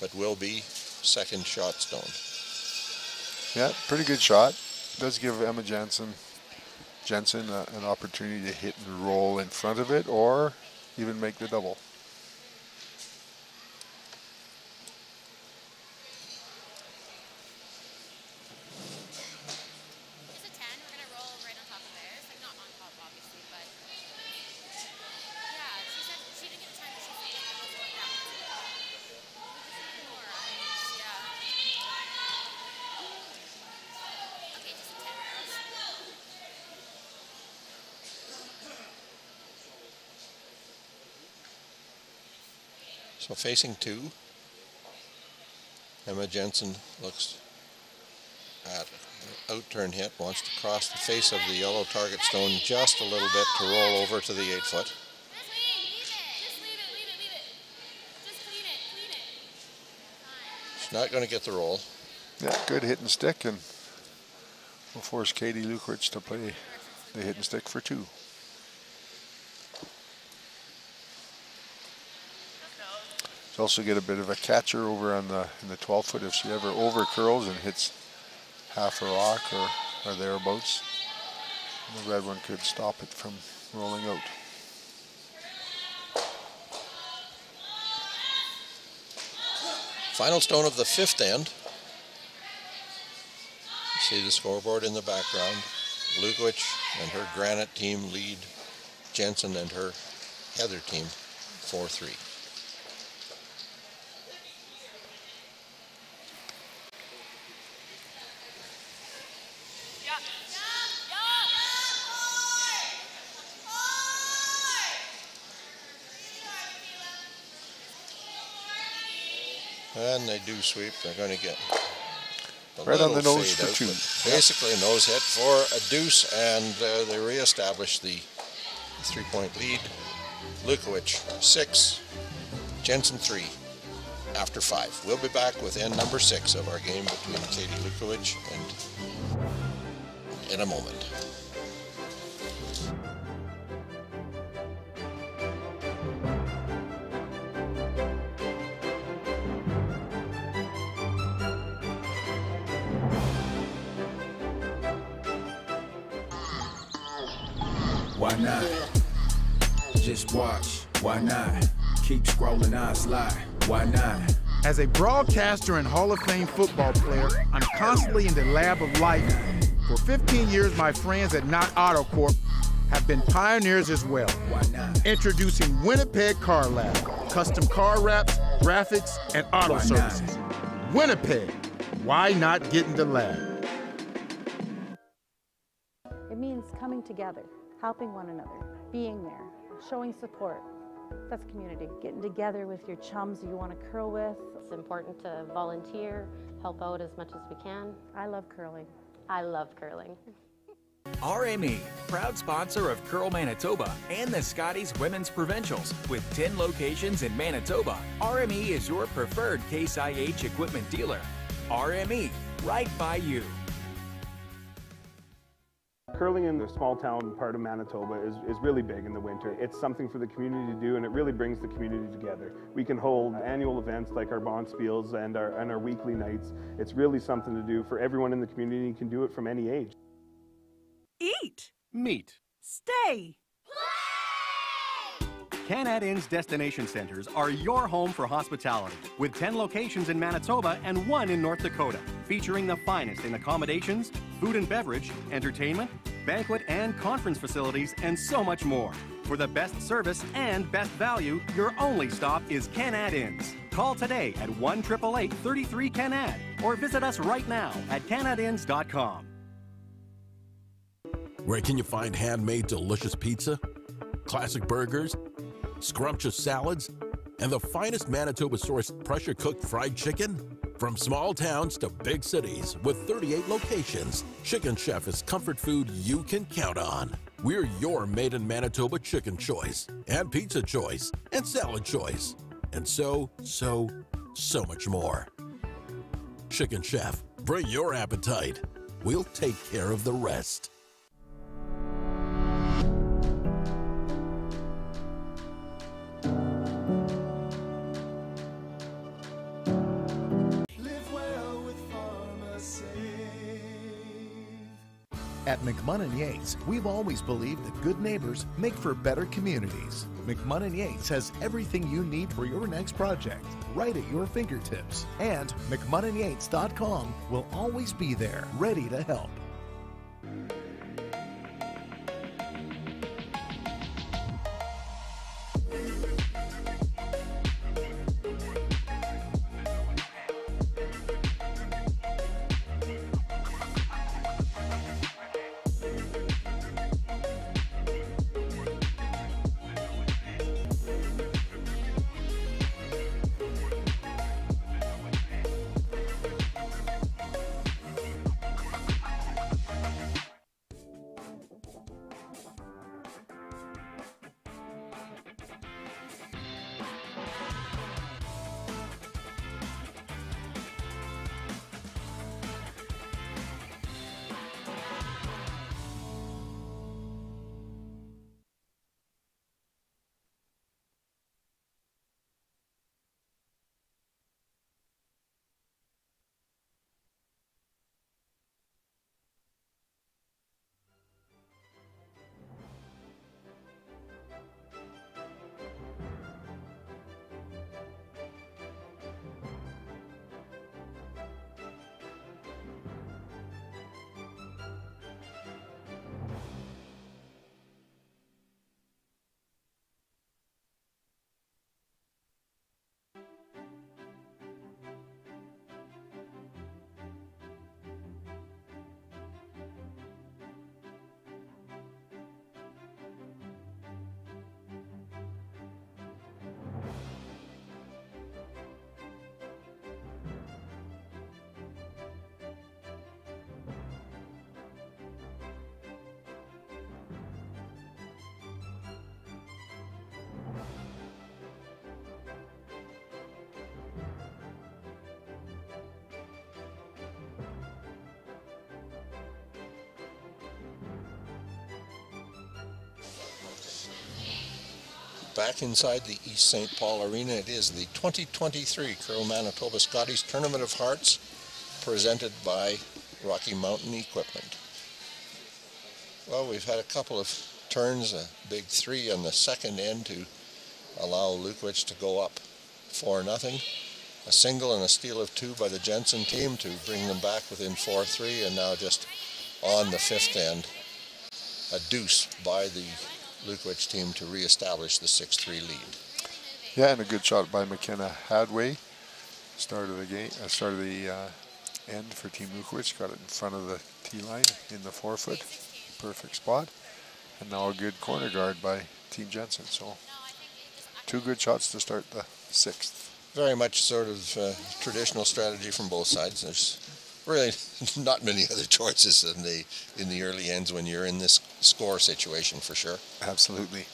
[SPEAKER 4] but will be second shot stone.
[SPEAKER 5] Yeah, pretty good shot. Does give Emma Jensen Jensen uh, an opportunity to hit and roll in front of it, or even make the double.
[SPEAKER 6] It's a 10. We're going to roll right on top of theirs. Like, not on top, obviously, but. Yeah, she said she didn't get the time that she said it was going down. More eyes, yeah. Okay, just a 10 girls.
[SPEAKER 4] So facing two, Emma Jensen looks at an out turn hit, wants to cross the face of the yellow target stone just a little bit to roll over to the eight foot. She's not going to get the roll.
[SPEAKER 5] Yeah, good hit and stick, and will force Katie Lukowich to play the hit and stick for two. She'll also get a bit of a catcher over on the in the 12 foot if she ever over curls and hits half a rock or, or thereabouts. The red one could stop it from rolling out.
[SPEAKER 4] Final stone of the fifth end. See the scoreboard in the background. Lukowich and her granite team lead Jensen and her Heather team 4-3. And they do sweep. They're going to get
[SPEAKER 5] Right on the nose for
[SPEAKER 4] out,
[SPEAKER 5] two.
[SPEAKER 4] Basically a nose hit for a deuce, and uh, they reestablish the three-point lead. Lukowich six, Jensen three. After five, we'll be back with end number six of our game between Katie Lukowich and in a moment.
[SPEAKER 21] Why not? Keep scrolling, I slide. Why not?
[SPEAKER 22] As a broadcaster and Hall of Fame football player, I'm constantly in the lab of life. For 15 years, my friends at Knott Auto Corp have been pioneers as well. Why not? Introducing Winnipeg Car Lab, custom car wraps, graphics, and auto
[SPEAKER 21] Why not?
[SPEAKER 22] services. Winnipeg, why not get in the lab?
[SPEAKER 23] It means coming together, helping one another, being there, showing support. That's community. Getting together with your chums you want to curl with.
[SPEAKER 24] It's important to volunteer, help out as much as we can.
[SPEAKER 23] I love curling.
[SPEAKER 24] I love curling. [LAUGHS]
[SPEAKER 25] RME, proud sponsor of Curl Manitoba and the Scotties Women's Provincials. With 10 locations in Manitoba, RME is your preferred Case IH equipment dealer. RME, right by you.
[SPEAKER 26] Curling in the small town part of Manitoba is, is really big in the winter. It's something for the community to do and it really brings the community together. We can hold annual events like our Bonspiels and our, and our weekly nights. It's really something to do for everyone in the community and can do it from any age.
[SPEAKER 8] Eat.
[SPEAKER 9] Meet.
[SPEAKER 8] Stay.
[SPEAKER 9] Canad Inn's destination centers are your home for hospitality, with 10 locations in Manitoba and one in North Dakota, featuring the finest in accommodations, food and beverage, entertainment, banquet and conference facilities, and so much more. For the best service and best value, your only stop is Canad Inns. Call today at 1 33 Canad or visit us right now at canadinns.com.
[SPEAKER 10] Where can you find handmade delicious pizza, classic burgers, scrumptious salads, and the finest Manitoba sourced pressure cooked fried chicken? From small towns to big cities with 38 locations, Chicken Chef is comfort food you can count on. We're your made in Manitoba chicken choice, and pizza choice, and salad choice, and so, so, so much more. Chicken Chef, bring your appetite. We'll take care of the rest.
[SPEAKER 14] At McMunn and Yates, we've always believed that good neighbors make for better communities. McMunn and Yates has everything you need for your next project, right at your fingertips. And McMunninYates.com will always be there, ready to help.
[SPEAKER 4] Back inside the East St. Paul Arena. It is the 2023 Curl Manitoba Scotties Tournament of Hearts presented by Rocky Mountain Equipment. Well, we've had a couple of turns, a big three on the second end to allow Lukowich to go up 4 nothing. A single and a steal of two by the Jensen team to bring them back within 4-3 and now just on the fifth end. A deuce by the Lukowich team to reestablish the 6-3 lead.
[SPEAKER 5] Yeah, and a good shot by McKenna Hadway. Start of the game, uh, start of the uh, end for Team Lukowich. Got it in front of the tee line in the forefoot. Perfect spot. And now a good corner guard by Team Jensen. So two good shots to start the sixth.
[SPEAKER 4] Very much sort of uh, traditional strategy from both sides. There's really [LAUGHS] not many other choices in the in the early ends when you're in this score situation for sure.
[SPEAKER 5] Absolutely.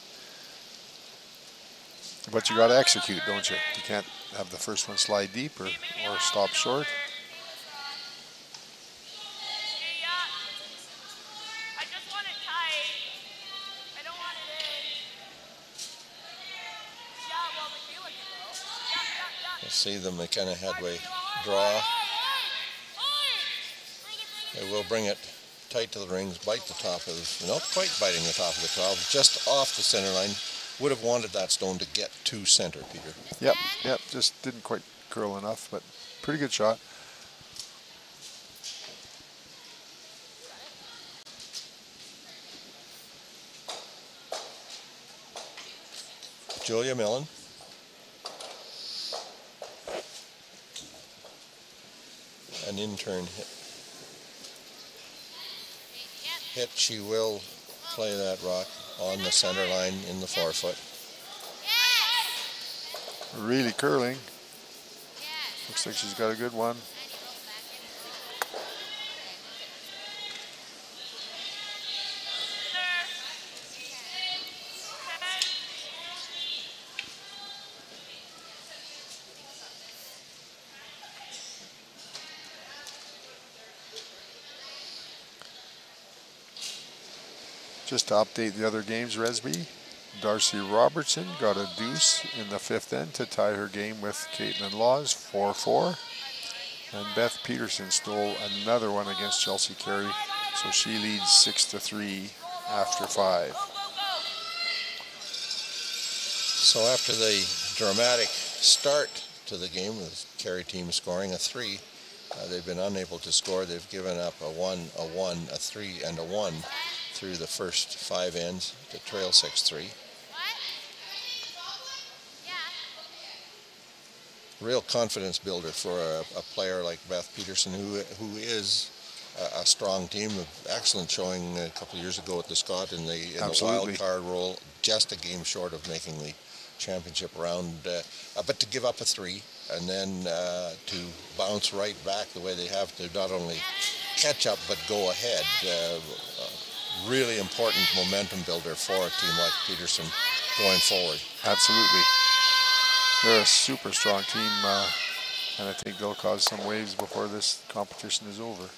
[SPEAKER 5] But you got to execute, don't you? You can't have the first one slide deep or, or stop short.
[SPEAKER 4] See the McKenna Headway draw. They will bring it tight to the rings, bite the top of, not quite biting the top of the 12, just off the center line. Would have wanted that stone to get to center, Peter.
[SPEAKER 5] Yep, yep, just didn't quite curl enough, but pretty good shot.
[SPEAKER 4] Julia Millen. An intern hit. Hit, she will play that rock on the center line in the forefoot.
[SPEAKER 5] Really curling. Looks like she's got a good one. Just to update the other games, Resby, Darcy Robertson got a deuce in the fifth end to tie her game with Kaitlyn Lawes, 4-4. And Beth Peterson stole another one against Chelsea Carey, so she leads 6-3 after five.
[SPEAKER 4] So after the dramatic start to the game with Carey team scoring a three, uh, they've been unable to score. They've given up a one, a one, a three, and a one through the first five ends to trail 6-3. Real confidence builder for a, a, player like Beth Peterson, who who is a, a, strong team. Excellent showing a couple years ago at the Scott in the, in the wild card role, just a game short of making the championship round. Uh, but to give up a three and then uh, to bounce right back the way they have to not only catch up but go ahead uh, really important momentum builder for a team like Peterson going forward.
[SPEAKER 5] Absolutely. They're a super strong team, uh, and I think they'll cause some waves before this competition is over.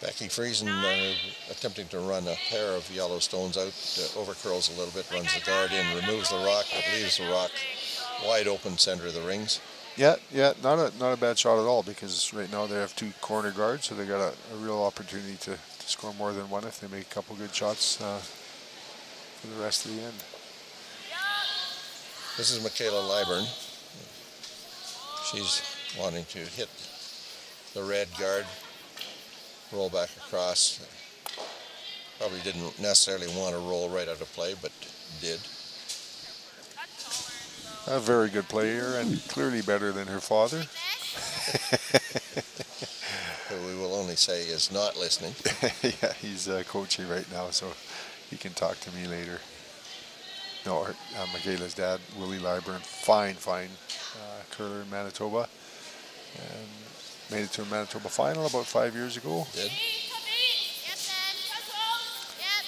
[SPEAKER 4] Becky Friesen uh, attempting to run a pair of yellow stones out, uh, overcurls a little bit, runs the guard in, removes the rock, but leaves the rock wide open center of the rings.
[SPEAKER 5] Yeah, yeah, not a not a bad shot at all because right now they have two corner guards, so they got a, a real opportunity to, to, score more than one if they make a couple good shots uh, for the rest of the end.
[SPEAKER 4] This is Michaela Lyburn. She's wanting to hit the red guard, roll back across. Probably didn't necessarily want to roll right out of play, but did.
[SPEAKER 5] A very good player and clearly better than her father. [LAUGHS]
[SPEAKER 4] Who we will only say is not listening. [LAUGHS]
[SPEAKER 5] yeah, he's uh, coaching right now, so he can talk to me later. No, her, uh, Michaela's dad, Willie Lyburn, fine, fine uh, curler in Manitoba. And made it to a Manitoba final about five years ago.
[SPEAKER 4] Did.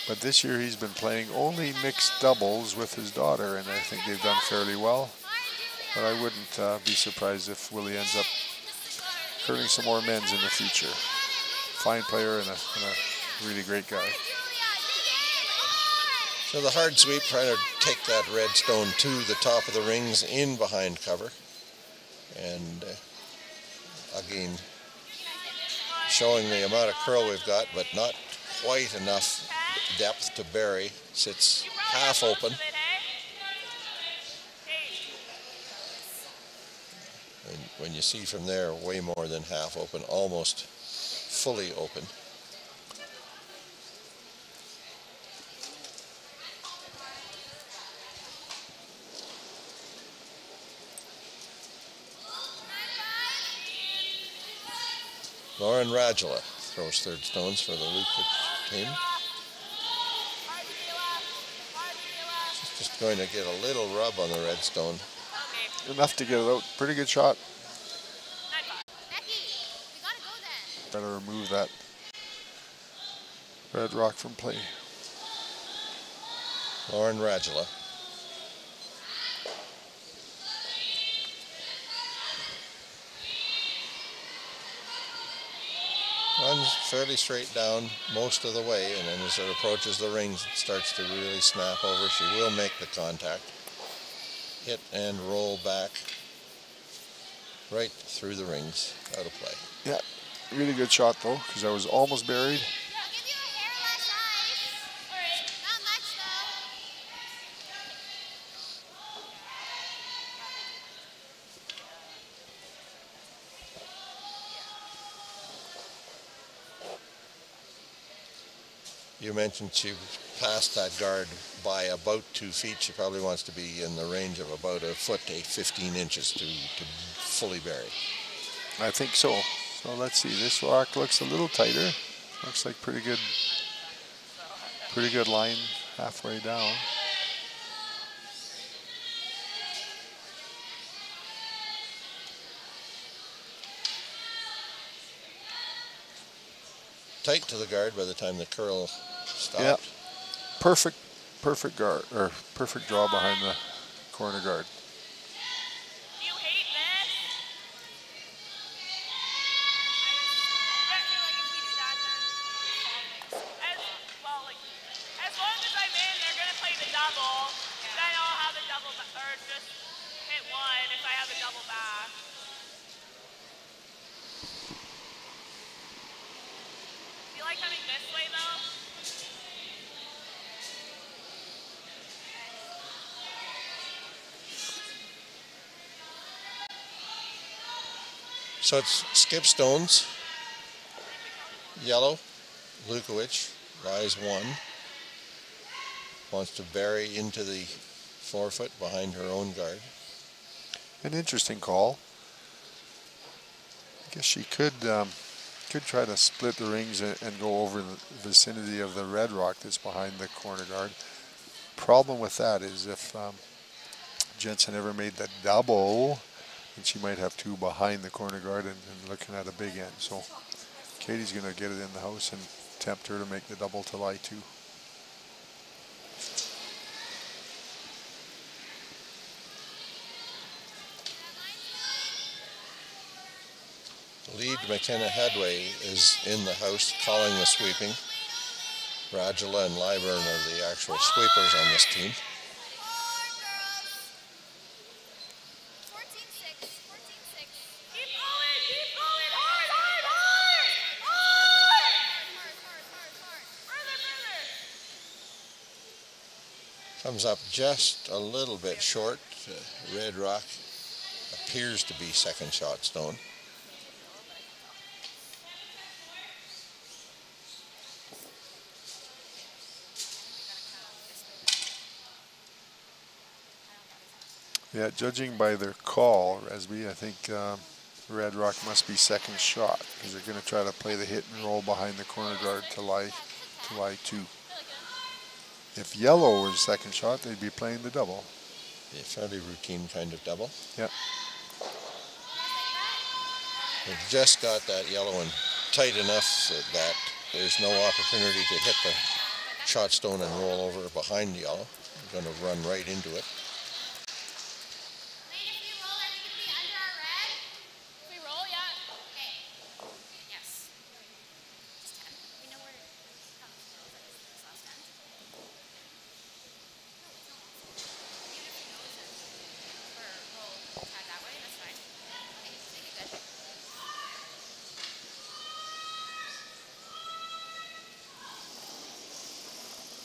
[SPEAKER 5] But this year he's been playing only mixed doubles with his daughter, and I think they've done fairly well. But I wouldn't uh, be surprised if Willie ends up curling some more men's in the future. Fine player and a, and a really great guy.
[SPEAKER 4] So the hard sweep trying to take that red stone to the top of the rings in behind cover. And uh, again, showing the amount of curl we've got, but not quite enough depth to bury. Sits half open. And when you see from there, way more than half open, almost fully open. Lauren Rajala throws third stones for the Lukowich team. Just going to get a little rub on the red stone.
[SPEAKER 5] Enough to get it out. Pretty good shot. Better remove that red rock from play.
[SPEAKER 4] Lauren Rajala. Fairly straight down most of the way, and then as it approaches the rings, it starts to really snap over. She will make the contact, hit and roll back right through the rings, out of play.
[SPEAKER 5] Yeah, really good shot though, because I was almost buried.
[SPEAKER 4] You mentioned she passed that guard by about two feet. She probably wants to be in the range of about a foot to 15 inches to, to fully bury.
[SPEAKER 5] I think so. So let's see. This rock looks a little tighter. Looks like pretty good, pretty good line halfway down.
[SPEAKER 4] Tight to the guard by the time the curl stopped.
[SPEAKER 5] Perfect, perfect guard, or perfect draw behind the corner guard.
[SPEAKER 7] As long as I'm in, they're gonna play the double. Then I'll have a double, ba- or just hit one if I have a double back. Do you like coming this way though?
[SPEAKER 4] So it's skip stones, yellow, Lukowich, rise one, wants to bury into the forefoot behind her own guard.
[SPEAKER 5] An interesting call. I guess she could um, could try to split the rings and, go over in the vicinity of the red rock that's behind the corner guard. Problem with that is if um, Jensen ever made the double, then she might have two behind the corner guard and, and looking at a big end. So Katie's going to get it in the house and tempt her to make the double to lie two.
[SPEAKER 4] Lead McKenna Headway is in the house calling the sweeping. Rajala and Lyburn are the actual sweepers on this team. Comes up just a little bit short. Uh, Red Rock appears to be second shot stone.
[SPEAKER 5] Yeah, judging by their call, Resby, I think um, Red Rock must be second shot because they're going to try to play the hit and roll behind the corner guard to lie to lie two. If yellow was second shot, they'd be playing the double.
[SPEAKER 4] A fairly routine kind of double.
[SPEAKER 5] Yep.
[SPEAKER 4] They've just got that yellow one tight enough that there's no opportunity to hit the shot stone and roll over behind yellow. They're going to run right into it.
[SPEAKER 6] We roll, yeah? Okay. Yes. Just 10. We know where to come. This last end. Or roll tag that way, that's fine. Okay, make it good.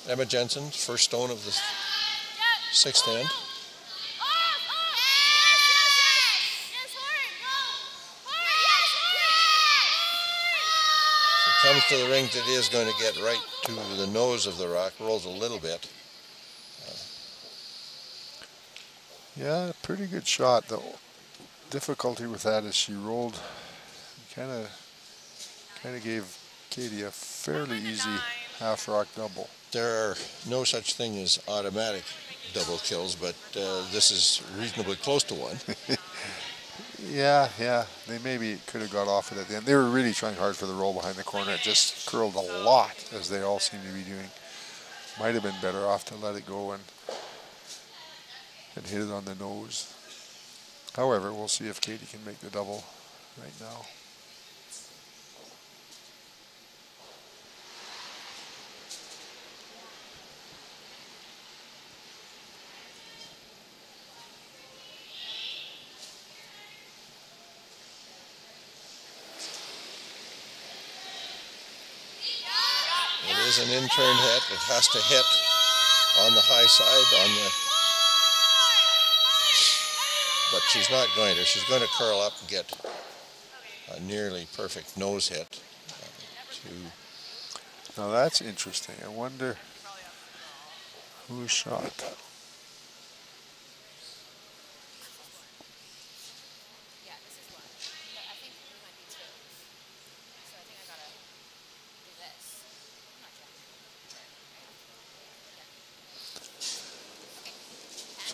[SPEAKER 4] Emma Jensen, first stone of the sixth end. Comes to the rings, it is going to get right to the nose of the rock, rolls a little bit.
[SPEAKER 5] Yeah, pretty good shot. The difficulty with that is she rolled, kind of, kind of gave Katie a fairly easy half rock double.
[SPEAKER 4] There are no such thing as automatic double kills, but uh, this is reasonably close to one. [LAUGHS]
[SPEAKER 5] Yeah, yeah. They maybe could have got off it at the end. They were really trying hard for the roll behind the corner. It just curled a lot, as they all seem to be doing. Might have been better off to let it go and and hit it on the nose. However, we'll see if Katie can make the double right now.
[SPEAKER 4] An in-turn hit. It has to hit on the high side, on the but she's not going to. She's going to curl up and get a nearly perfect nose hit.
[SPEAKER 5] Now that's interesting. I wonder who shot.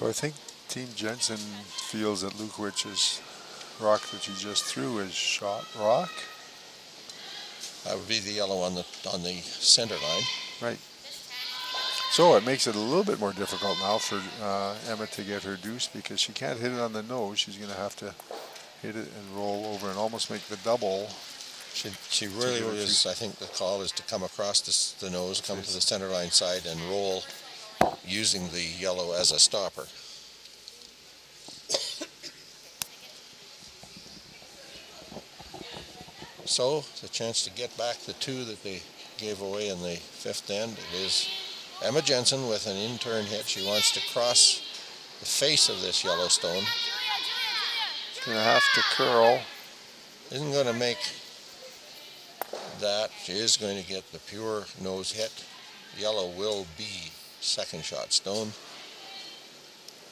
[SPEAKER 5] So I think Team Jensen feels that Lukowich's rock that he just threw is shot rock.
[SPEAKER 4] That would be the yellow on the on the center line.
[SPEAKER 5] Right. So it makes it a little bit more difficult now for uh, Emma to get her deuce because she can't hit it on the nose. She's going to have to hit it and roll over and almost make the double.
[SPEAKER 4] She, she really is, I think the call is to come across the, the nose, come to the center line side and roll using the yellow as a stopper. So the chance to get back the two that they gave away in the fifth end. It is Emma Jensen with an in-turn hit. She wants to cross the face of this Yellowstone.
[SPEAKER 5] Gonna have to curl.
[SPEAKER 4] Isn't going to make that. She is going to get the pure nose hit. Yellow will be second shot stone.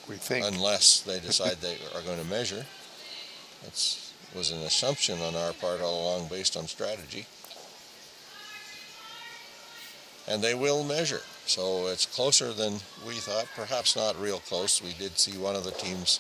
[SPEAKER 5] We think.
[SPEAKER 4] Unless they decide they are going to measure. That's was an assumption on our part all along based on strategy. And they will measure. So it's closer than we thought. Perhaps not real close. We did see one of the teams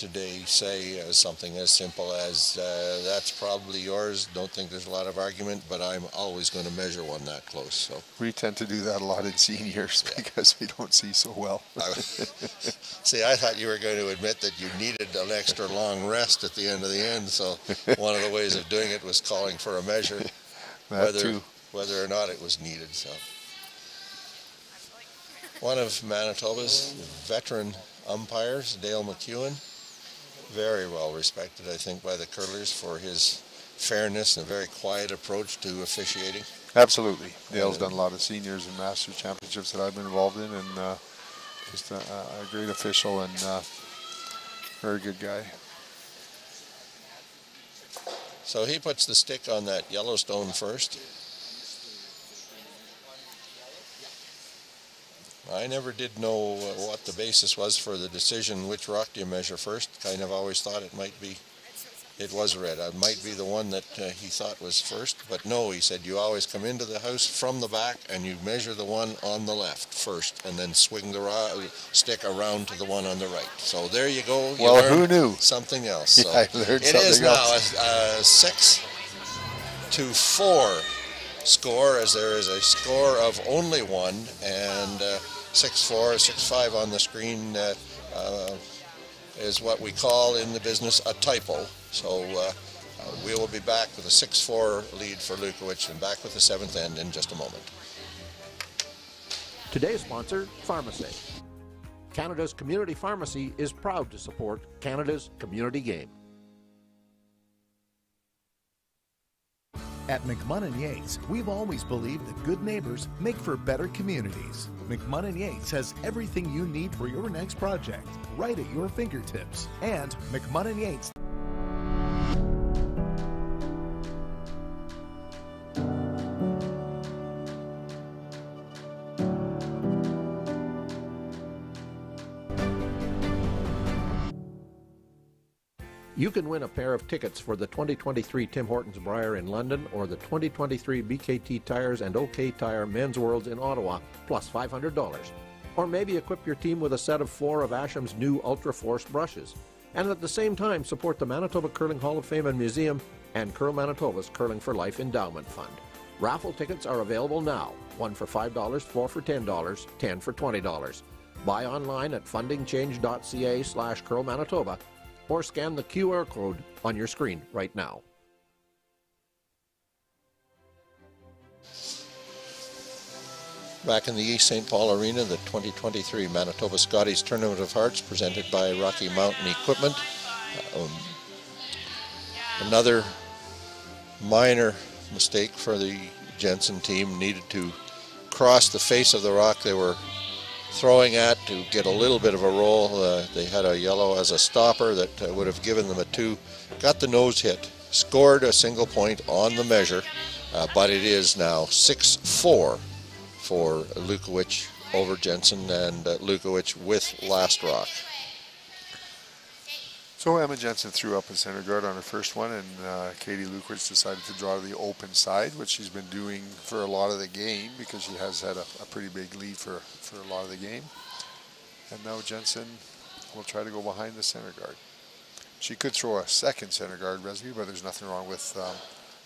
[SPEAKER 4] today say uh, something as simple as, uh, that's probably yours, don't think there's a lot of argument, but I'm always going to measure one that close. So
[SPEAKER 5] We tend to do that a lot in seniors yeah. because we don't see so well. [LAUGHS]
[SPEAKER 4] see, I thought you were going to admit that you needed an extra long rest at the end of the end, so one of the ways of doing it was calling for a measure, [LAUGHS] whether,
[SPEAKER 5] too.
[SPEAKER 4] whether or not it was needed. So One of Manitoba's veteran umpires, Dale McEwen, very well respected, I think, by the curlers for his fairness and a very quiet approach to officiating.
[SPEAKER 5] Absolutely. Dale's done a lot of seniors and master championships that I've been involved in, and uh, just a, a, great official and uh, very good guy.
[SPEAKER 4] So he puts the stick on that Yellowstone first. I never did know what the basis was for the decision which rock do you measure first. Kind of always thought it might be, it was red. It might be the one that uh, he thought was first, but no, he said you always come into the house from the back and you measure the one on the left first and then swing the stick around to the one on the right. So there you go. You
[SPEAKER 5] well, who knew?
[SPEAKER 4] Something else. [LAUGHS] So
[SPEAKER 5] yeah, I learned
[SPEAKER 4] it
[SPEAKER 5] something
[SPEAKER 4] is now a, a six to four score as there is a score of only one and uh, 6'4", 6'5", on the screen uh, uh, is what we call in the business a typo. So uh, we will be back with a 6-4 lead for Lukowich and back with the seventh end in just a moment.
[SPEAKER 2] Today's sponsor, Pharmasave. Canada's community pharmacy is proud to support Canada's community game.
[SPEAKER 14] At McMunn & Yates, we've always believed that good neighbors make for better communities. McMunn & Yates has everything you need for your next project, right at your fingertips. And McMunn & Yates
[SPEAKER 2] You can win a pair of tickets for the 2023 Tim Hortons Brier in London or the 2023 BKT Tires and OK Tire Men's Worlds in Ottawa, plus $500. Or maybe equip your team with a set of four of Asham's new Ultra Force brushes. And at the same time, support the Manitoba Curling Hall of Fame and Museum and Curl Manitoba's Curling for Life Endowment Fund. Raffle tickets are available now one for $5, four for $10, 10 for $20. Buy online at fundingchange.ca slash curl Manitoba or scan the QR code on your screen right now.
[SPEAKER 4] Back in the East St. Paul Arena, the 2023 Manitoba Scotties Tournament of Hearts presented by Rocky Mountain Equipment. Um, another minor mistake for the Jensen team needed to cross the face of the rock they were throwing at to get a little bit of a roll. Uh, they had a yellow as a stopper that uh, would have given them a two. Got the nose hit, scored a single point on the measure, uh, but it is now 6-4 for Lukowich over Jensen and uh, Lukowich with last rock.
[SPEAKER 5] So Emma Jensen threw up a center guard on her first one, and uh, Katie Lukowich decided to draw to the open side, which she's been doing for a lot of the game because she has had a, a pretty big lead for, for a lot of the game. And now Jensen will try to go behind the center guard. She could throw a second center guard, Resby, but there's nothing wrong with um,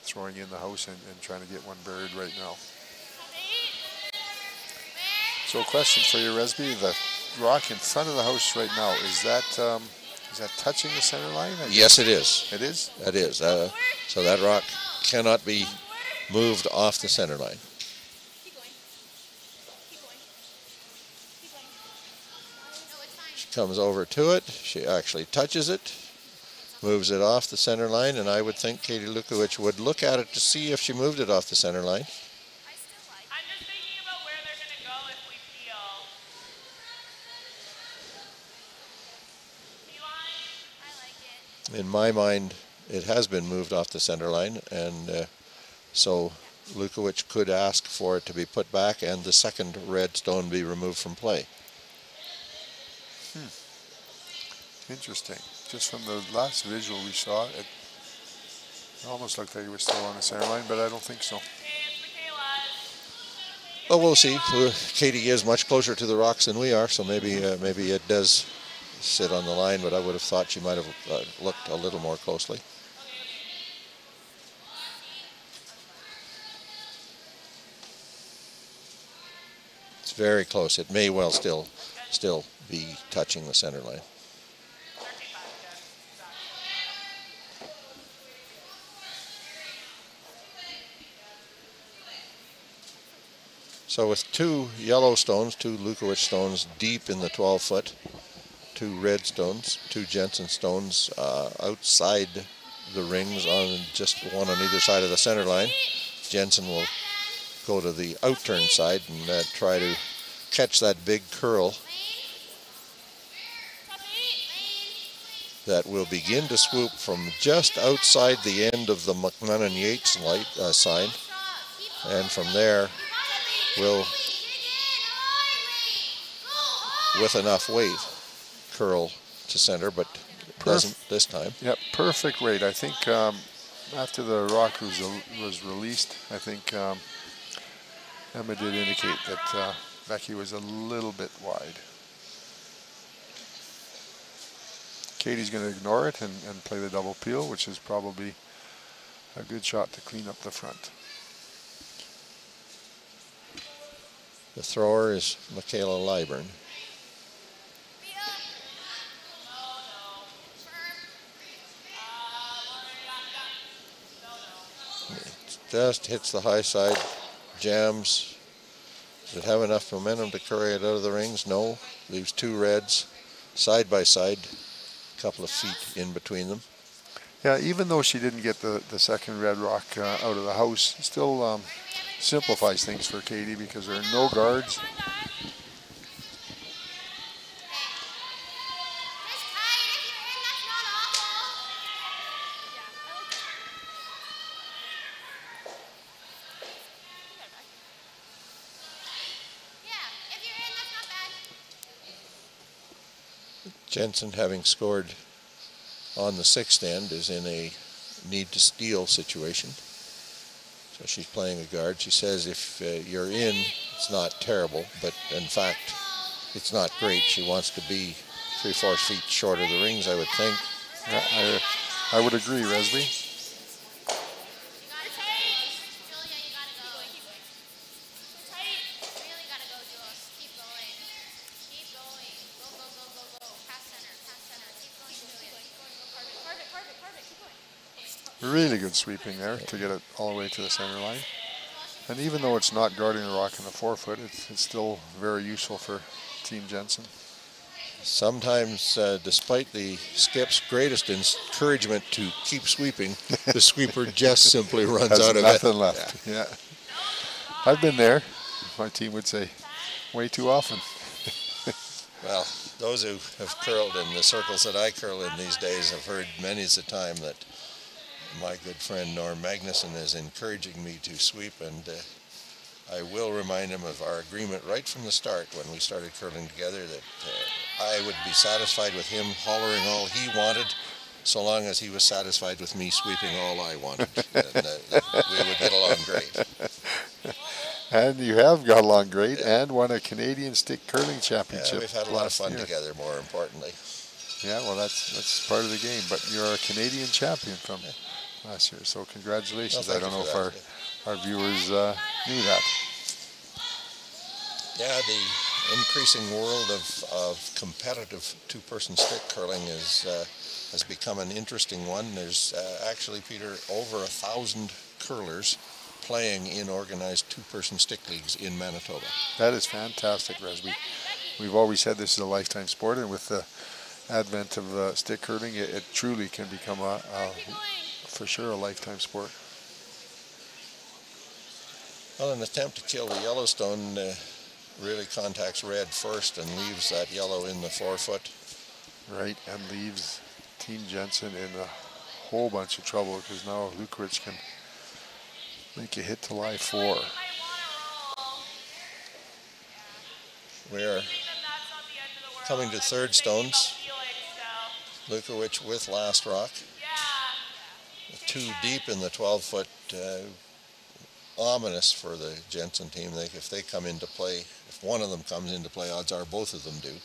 [SPEAKER 5] throwing in the house and, and trying to get one buried right now. So a question for you, Resby. The rock in front of the house right now, is that um, is that touching the center line?
[SPEAKER 4] Yes, it is.
[SPEAKER 5] It is?
[SPEAKER 4] That is. Uh, so that rock cannot be moved off the center line. She comes over to it. She actually touches it, moves it off the center line, and I would think Katie Lukowich would look at it to see if she moved it off the center line. In my mind, it has been moved off the center line, and uh, so Lukowich could ask for it to be put back and the second red stone be removed from play.
[SPEAKER 5] Hmm. Interesting. Just from the last visual we saw, it almost looked like it was still on the center line, but I don't think so.
[SPEAKER 4] Well, we'll see. Katie is much closer to the rocks than we are, so maybe uh, maybe it does sit on the line, but I would have thought she might have uh, looked a little more closely. It's very close. It may well still still be touching the center line. So with two yellow stones, two Lukowich stones deep in the 12 foot, two red stones, two Jensen stones uh, outside the rings on just one on either side of the center line. Jensen will go to the outturn side and uh, try to catch that big curl that will begin to swoop from just outside the end of the McMunn & Yates light uh, sign and from there will with enough weight curl to center, but Perf doesn't this time.
[SPEAKER 5] Yep, perfect weight. I think um, after the rock was, was released, I think um, Emma did indicate that uh, Becky was a little bit wide. Katie's going to ignore it and, and play the double peel, which is probably a good shot to clean up the front.
[SPEAKER 4] The thrower is Michaela Lyburn. Just hits the high side, jams. Does it have enough momentum to carry it out of the rings? No. Leaves two reds side by side, a couple of feet in between them.
[SPEAKER 5] Yeah, even though she didn't get the, the second red rock uh, out of the house, still um, simplifies things for Katie because there are no guards.
[SPEAKER 4] Jensen, having scored on the sixth end, is in a need to steal situation. So she's playing a guard. She says if uh, you're in, it's not terrible, but in fact, it's not great. She wants to be three, four feet short of the rings, I would think.
[SPEAKER 5] Yeah, I, I would agree, Resby. Good sweeping there to get it all the way to the center line. And even though it's not guarding the rock in the forefoot, it's, it's still very useful for Team Jensen.
[SPEAKER 4] Sometimes, uh, despite the skip's greatest encouragement to keep sweeping, the sweeper [LAUGHS] just simply runs
[SPEAKER 5] Has
[SPEAKER 4] out of
[SPEAKER 5] nothing
[SPEAKER 4] it.
[SPEAKER 5] left. Yeah. yeah. I've been there. my team would say, way too often. [LAUGHS]
[SPEAKER 4] well, those who have curled in the circles that I curl in these days have heard many a time that my good friend Norm Magnuson is encouraging me to sweep, and uh, I will remind him of our agreement right from the start when we started curling together that uh, I would be satisfied with him hollering all he wanted so long as he was satisfied with me sweeping all I wanted. and uh, we would get along great.
[SPEAKER 5] And you have got along great yeah. and won a Canadian stick curling championship.
[SPEAKER 4] Yeah, we've had a lot of fun year. together, more importantly.
[SPEAKER 5] Yeah, well, that's that's part of the game. But you're a Canadian champion from. Last year, so congratulations.
[SPEAKER 4] Well,
[SPEAKER 5] I don't know if our, yeah. our viewers uh, knew that.
[SPEAKER 4] Yeah, the increasing world of, of competitive two-person stick curling is uh, has become an interesting one. There's uh, actually, Peter, over a thousand curlers playing in organized two-person stick leagues in Manitoba.
[SPEAKER 5] That is fantastic, Res. We, we've always said this is a lifetime sport, and with the advent of uh, stick curling, it, it, truly can become, a, a, for sure, a lifetime sport.
[SPEAKER 4] Well, an attempt to kill the Yellowstone uh, really contacts red first and leaves that yellow in the forefoot.
[SPEAKER 5] Right, and leaves Team Jensen in a whole bunch of trouble because now Lukowich can make a hit to lie four.
[SPEAKER 4] We are coming to third stones. Lukowich with last rock. Too deep in the 12 foot, uh, ominous for the Jensen team. They, if they come into play, if one of them comes into play, odds are both of them do.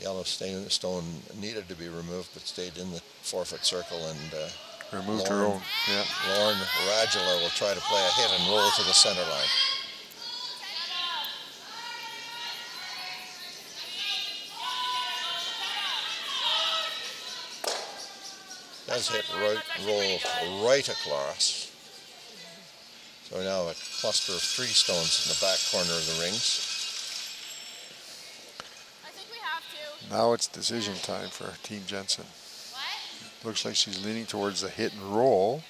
[SPEAKER 4] Yellowstone stone needed to be removed, but stayed in the four-foot circle and uh,
[SPEAKER 5] removed Lauren, her own. Yeah.
[SPEAKER 4] Lauren Rajala will try to play a hit and roll to the center line. Does hit right, roll right across. So now a cluster of three stones in the back corner of the rings.
[SPEAKER 5] Now it's decision time for Team Jensen. Looks like she's leaning towards the hit and roll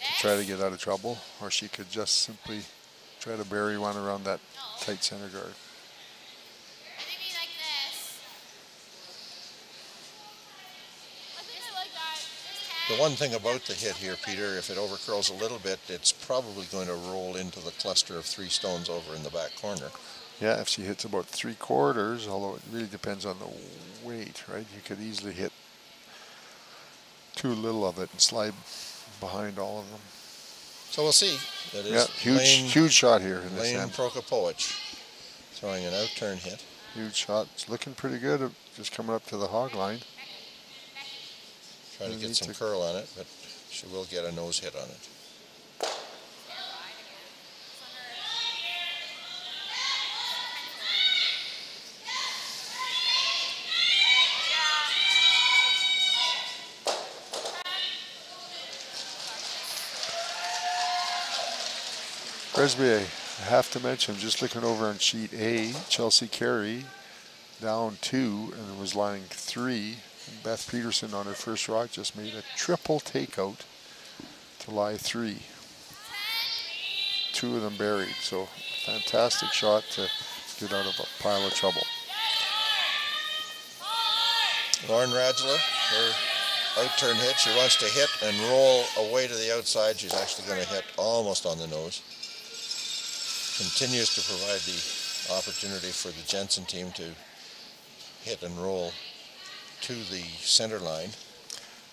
[SPEAKER 5] to try to get out of trouble, or she could just simply try to bury one around that tight center guard.
[SPEAKER 4] The one thing about the hit here, Peter, if it overcurls a little bit, it's probably going to roll into the cluster of three stones over in the back corner.
[SPEAKER 5] Yeah, if she hits about three quarters, although it really depends on the weight, right? You could easily hit too little of it and slide behind all of them.
[SPEAKER 4] So we'll see.
[SPEAKER 5] That is yeah, huge, Lane, huge shot here in
[SPEAKER 4] Lane
[SPEAKER 5] this end.
[SPEAKER 4] Prokopowich throwing an out-turn hit.
[SPEAKER 5] Huge shot. It's looking pretty good. Uh, just coming up to the hog line.
[SPEAKER 4] Try to get some to curl on it, but she will get a nose hit on it.
[SPEAKER 5] Resby, I have to mention, just looking over on sheet A, Chelsea Carey down two and was lying three. Beth Peterson on her first rock just made a triple takeout to lie three. Two of them buried, so fantastic shot to get out of a pile of trouble.
[SPEAKER 4] Lauren Rajala, her out turn hit. She wants to hit and roll away to the outside. She's actually going to hit almost on the nose continues to provide the opportunity for the Jensen team to hit and roll to the center line.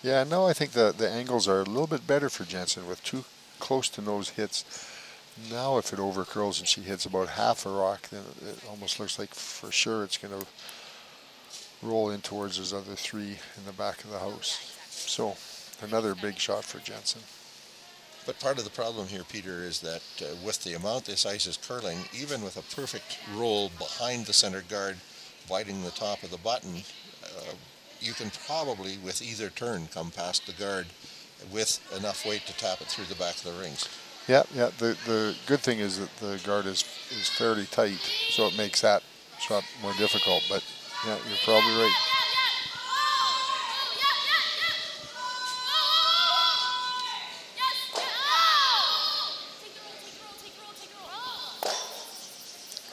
[SPEAKER 5] Yeah, no, I think the, the angles are a little bit better for Jensen with two close to nose hits. Now if it overcurls and she hits about half a rock, then it almost looks like for sure it's going to roll in towards those other three in the back of the house. So another big shot for Jensen.
[SPEAKER 4] But part of the problem here, Peter, is that uh, with the amount this ice is curling, even with a perfect roll behind the center guard, biting the top of the button, uh, you can probably, with either turn, come past the guard with enough weight to tap it through the back of the rings.
[SPEAKER 5] Yeah, yeah. The the good thing is that the guard is is fairly tight, so it makes that shot more difficult. But yeah, you're probably right.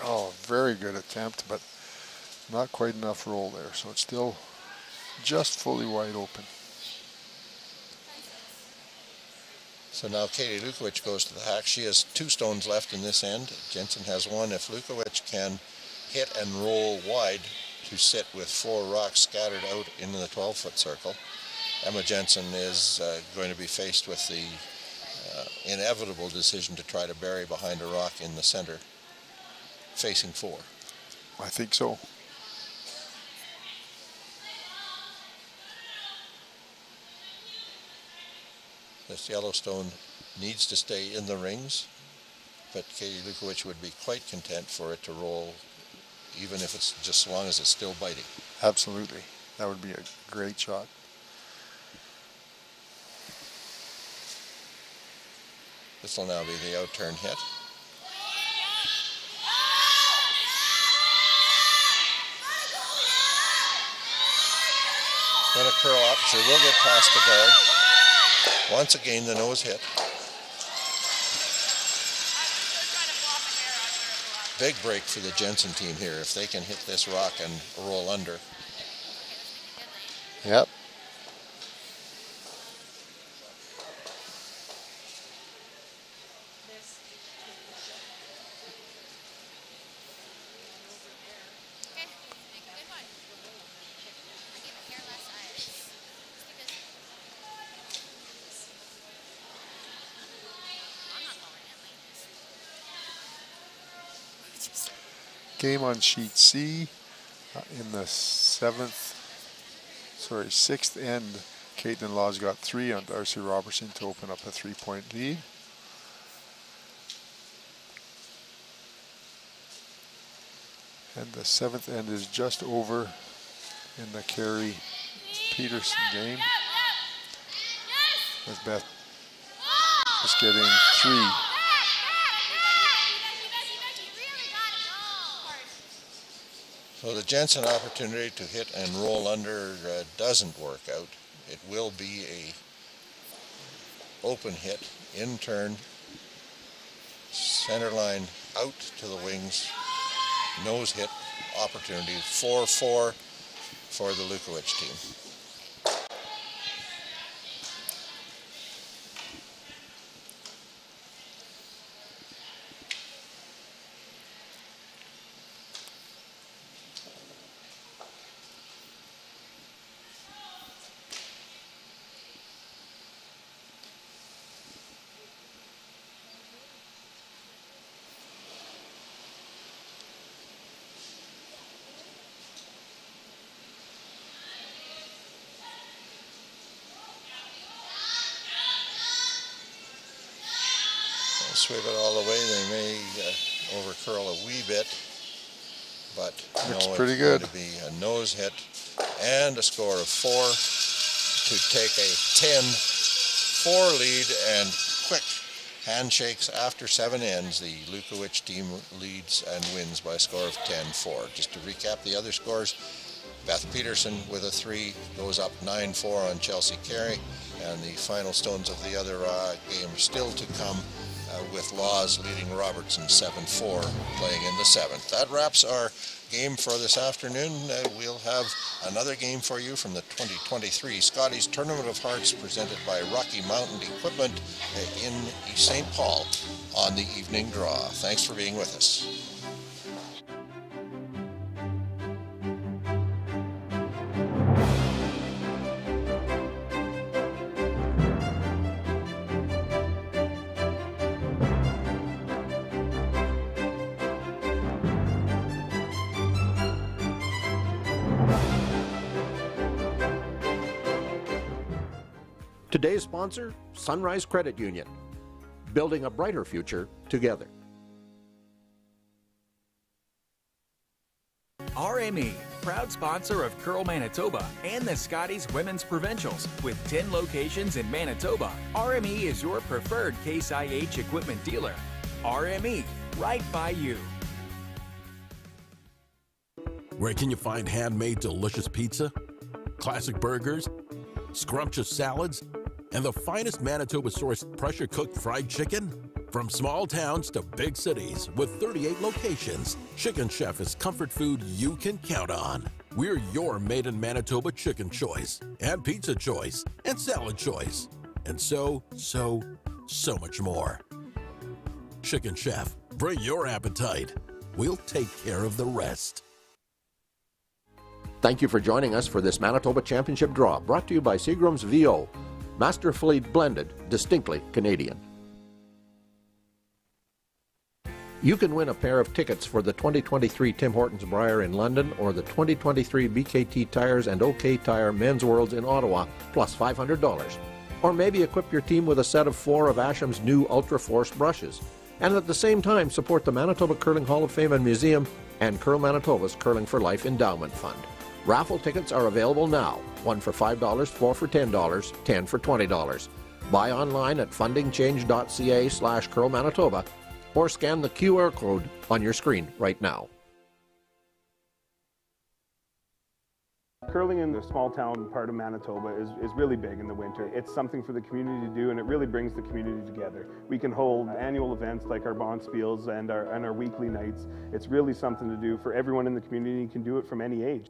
[SPEAKER 5] Oh, very good attempt, but not quite enough roll there. So it's still just fully wide open.
[SPEAKER 4] So now Katie Lukowich goes to the hack. She has two stones left in this end. Jensen has one. If Lukowich can hit and roll wide to sit with four rocks scattered out in the 12-foot circle, Emma Jensen is uh, going to be faced with the uh, inevitable decision to try to bury behind a rock in the center, facing four.
[SPEAKER 5] I think so.
[SPEAKER 4] This Yellowstone needs to stay in the rings, but Katie Lukowich would be quite content for it to roll, even if it's just as long as it's still biting.
[SPEAKER 5] Absolutely. That would be a great shot.
[SPEAKER 4] This will now be the out turn hit. Going to curl up. She will get past the guard. Once again, the nose hit. Big break for the Jensen team here if they can hit this rock and roll under.
[SPEAKER 5] Yep. Game on sheet C uh, in the seventh, sorry, sixth end. Kaitlyn Lawes got three on Darcy Robertson to open up a three-point lead. And the seventh end is just over in the Carey Peterson game. With Beth just getting three.
[SPEAKER 4] So the Jensen opportunity to hit and roll under uh, doesn't work out. It will be a open hit, in turn, center line out to the wings, nose hit opportunity, 4-4 for the Lukowich team. sweep it all the way. They may uh, over curl a wee bit, but
[SPEAKER 5] Looks
[SPEAKER 4] no,
[SPEAKER 5] pretty
[SPEAKER 4] it's
[SPEAKER 5] good.
[SPEAKER 4] going to be a nose hit and a score of four to take a 10-4 lead and quick handshakes after seven ends. The Lukowich team leads and wins by a score of 10-4. Just to recap the other scores, Beth Peterson with a three goes up 9-4 on Chelsea Carey, and the final stones of the other uh, game still to come with Lawes leading Robertson 7-4 playing in the seventh. That wraps our game for this afternoon. Uh, we'll have another game for you from the 2023 Scotties Tournament of Hearts presented by Rocky Mountain Equipment uh, in St. Paul on the evening draw. Thanks for being with us.
[SPEAKER 2] Sponsor, Sunrise Credit Union. Building a brighter future together.
[SPEAKER 25] RME, proud sponsor of Curl Manitoba and the Scotties Women's Provincials. With 10 locations in Manitoba, RME is your preferred Case IH equipment dealer. RME, right by you.
[SPEAKER 10] Where can you find handmade delicious pizza, classic burgers, scrumptious salads, and the finest Manitoba sourced pressure cooked fried chicken? From small towns to big cities with 38 locations, Chicken Chef is comfort food you can count on. We're your made in Manitoba chicken choice, and pizza choice, and salad choice, and so, so, so much more. Chicken Chef, bring your appetite. We'll take care of the rest.
[SPEAKER 2] Thank you for joining us for this Manitoba Championship draw brought to you by Seagram's VO. Masterfully blended, distinctly Canadian. You can win a pair of tickets for the 2023 Tim Hortons Brier in London or the 2023 BKT Tires and OK Tire Men's Worlds in Ottawa, plus $500. Or maybe equip your team with a set of four of Asham's new Ultra Force brushes. And at the same time, support the Manitoba Curling Hall of Fame and Museum and Curl Manitoba's Curling for Life Endowment Fund. Raffle tickets are available now. One for $5, four for $10, 10 for $20. Buy online at fundingchange.ca slash curl Manitoba or scan the QR code on your screen right now.
[SPEAKER 26] Curling in the small town part of Manitoba is, is really big in the winter. It's something for the community to do and it really brings the community together. We can hold annual events like our Bonspiels and our, and our weekly nights. It's really something to do for everyone in the community and can do it from any age.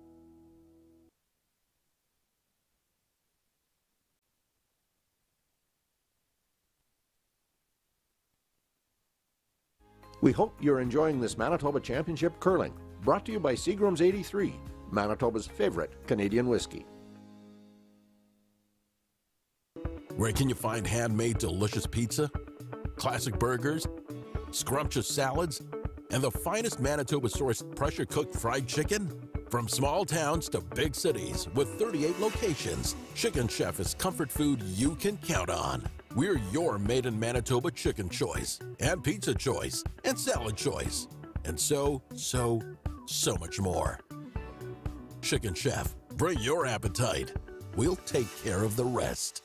[SPEAKER 2] We hope you're enjoying this Manitoba Championship curling, brought to you by Seagram's 83, Manitoba's favorite Canadian whiskey.
[SPEAKER 10] Where can you find handmade delicious pizza, classic burgers, scrumptious salads, and the finest Manitoba sourced pressure cooked fried chicken? From small towns to big cities with 38 locations, Chicken Chef is comfort food you can count on. We're your made in Manitoba chicken choice, and pizza choice, and salad choice, and so, so, so much more. Chicken Chef, bring your appetite. We'll take care of the rest.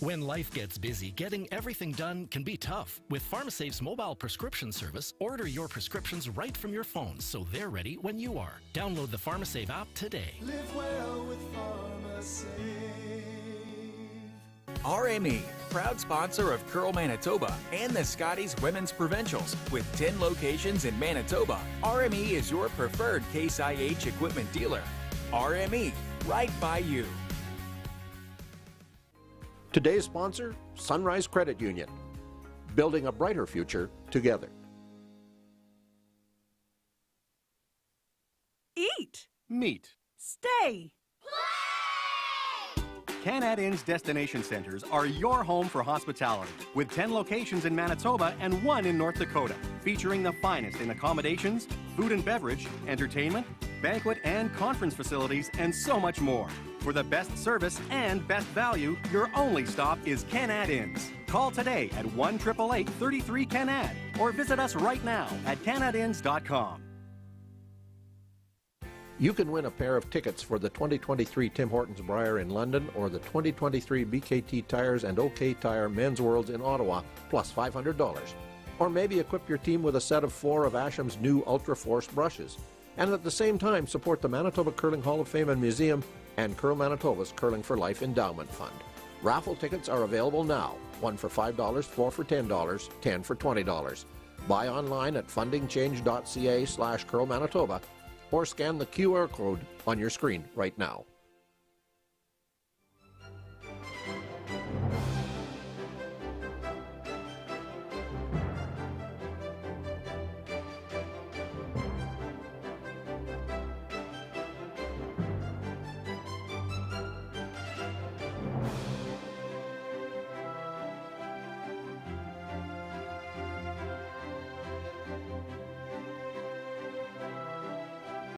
[SPEAKER 27] When life gets busy, getting everything done can be tough. With Pharmasave's mobile prescription service, order your prescriptions right from your phone so they're ready when you are. Download the Pharmasave app today.
[SPEAKER 28] Live well with Pharmasave.
[SPEAKER 25] RME, proud sponsor of Curl Manitoba and the Scotties Women's Provincials. With 10 locations in Manitoba, RME is your preferred Case IH equipment dealer. RME, right by you.
[SPEAKER 2] Today's sponsor, Sunrise Credit Union. Building a brighter future together.
[SPEAKER 8] Eat.
[SPEAKER 9] Meet.
[SPEAKER 8] Stay.
[SPEAKER 9] Canad Inn's destination centers are your home for hospitality, with 10 locations in Manitoba and one in North Dakota, featuring the finest in accommodations, food and beverage, entertainment, banquet and conference facilities, and so much more. For the best service and best value, your only stop is Canad Inns. Call today at 1 33 Canad or visit us right now at canadinns.com.
[SPEAKER 2] You can win a pair of tickets for the 2023 Tim Hortons Brier in London or the 2023 BKT Tires and OK Tire Men's Worlds in Ottawa, plus $500. Or maybe equip your team with a set of four of Asham's new Ultra Force brushes. And at the same time, support the Manitoba Curling Hall of Fame and Museum and Curl Manitoba's Curling for Life Endowment Fund. Raffle tickets are available now. One for $5, four for $10, 10 for $20. Buy online at fundingchange.ca slash curl Manitoba or scan the QR code on your screen right now.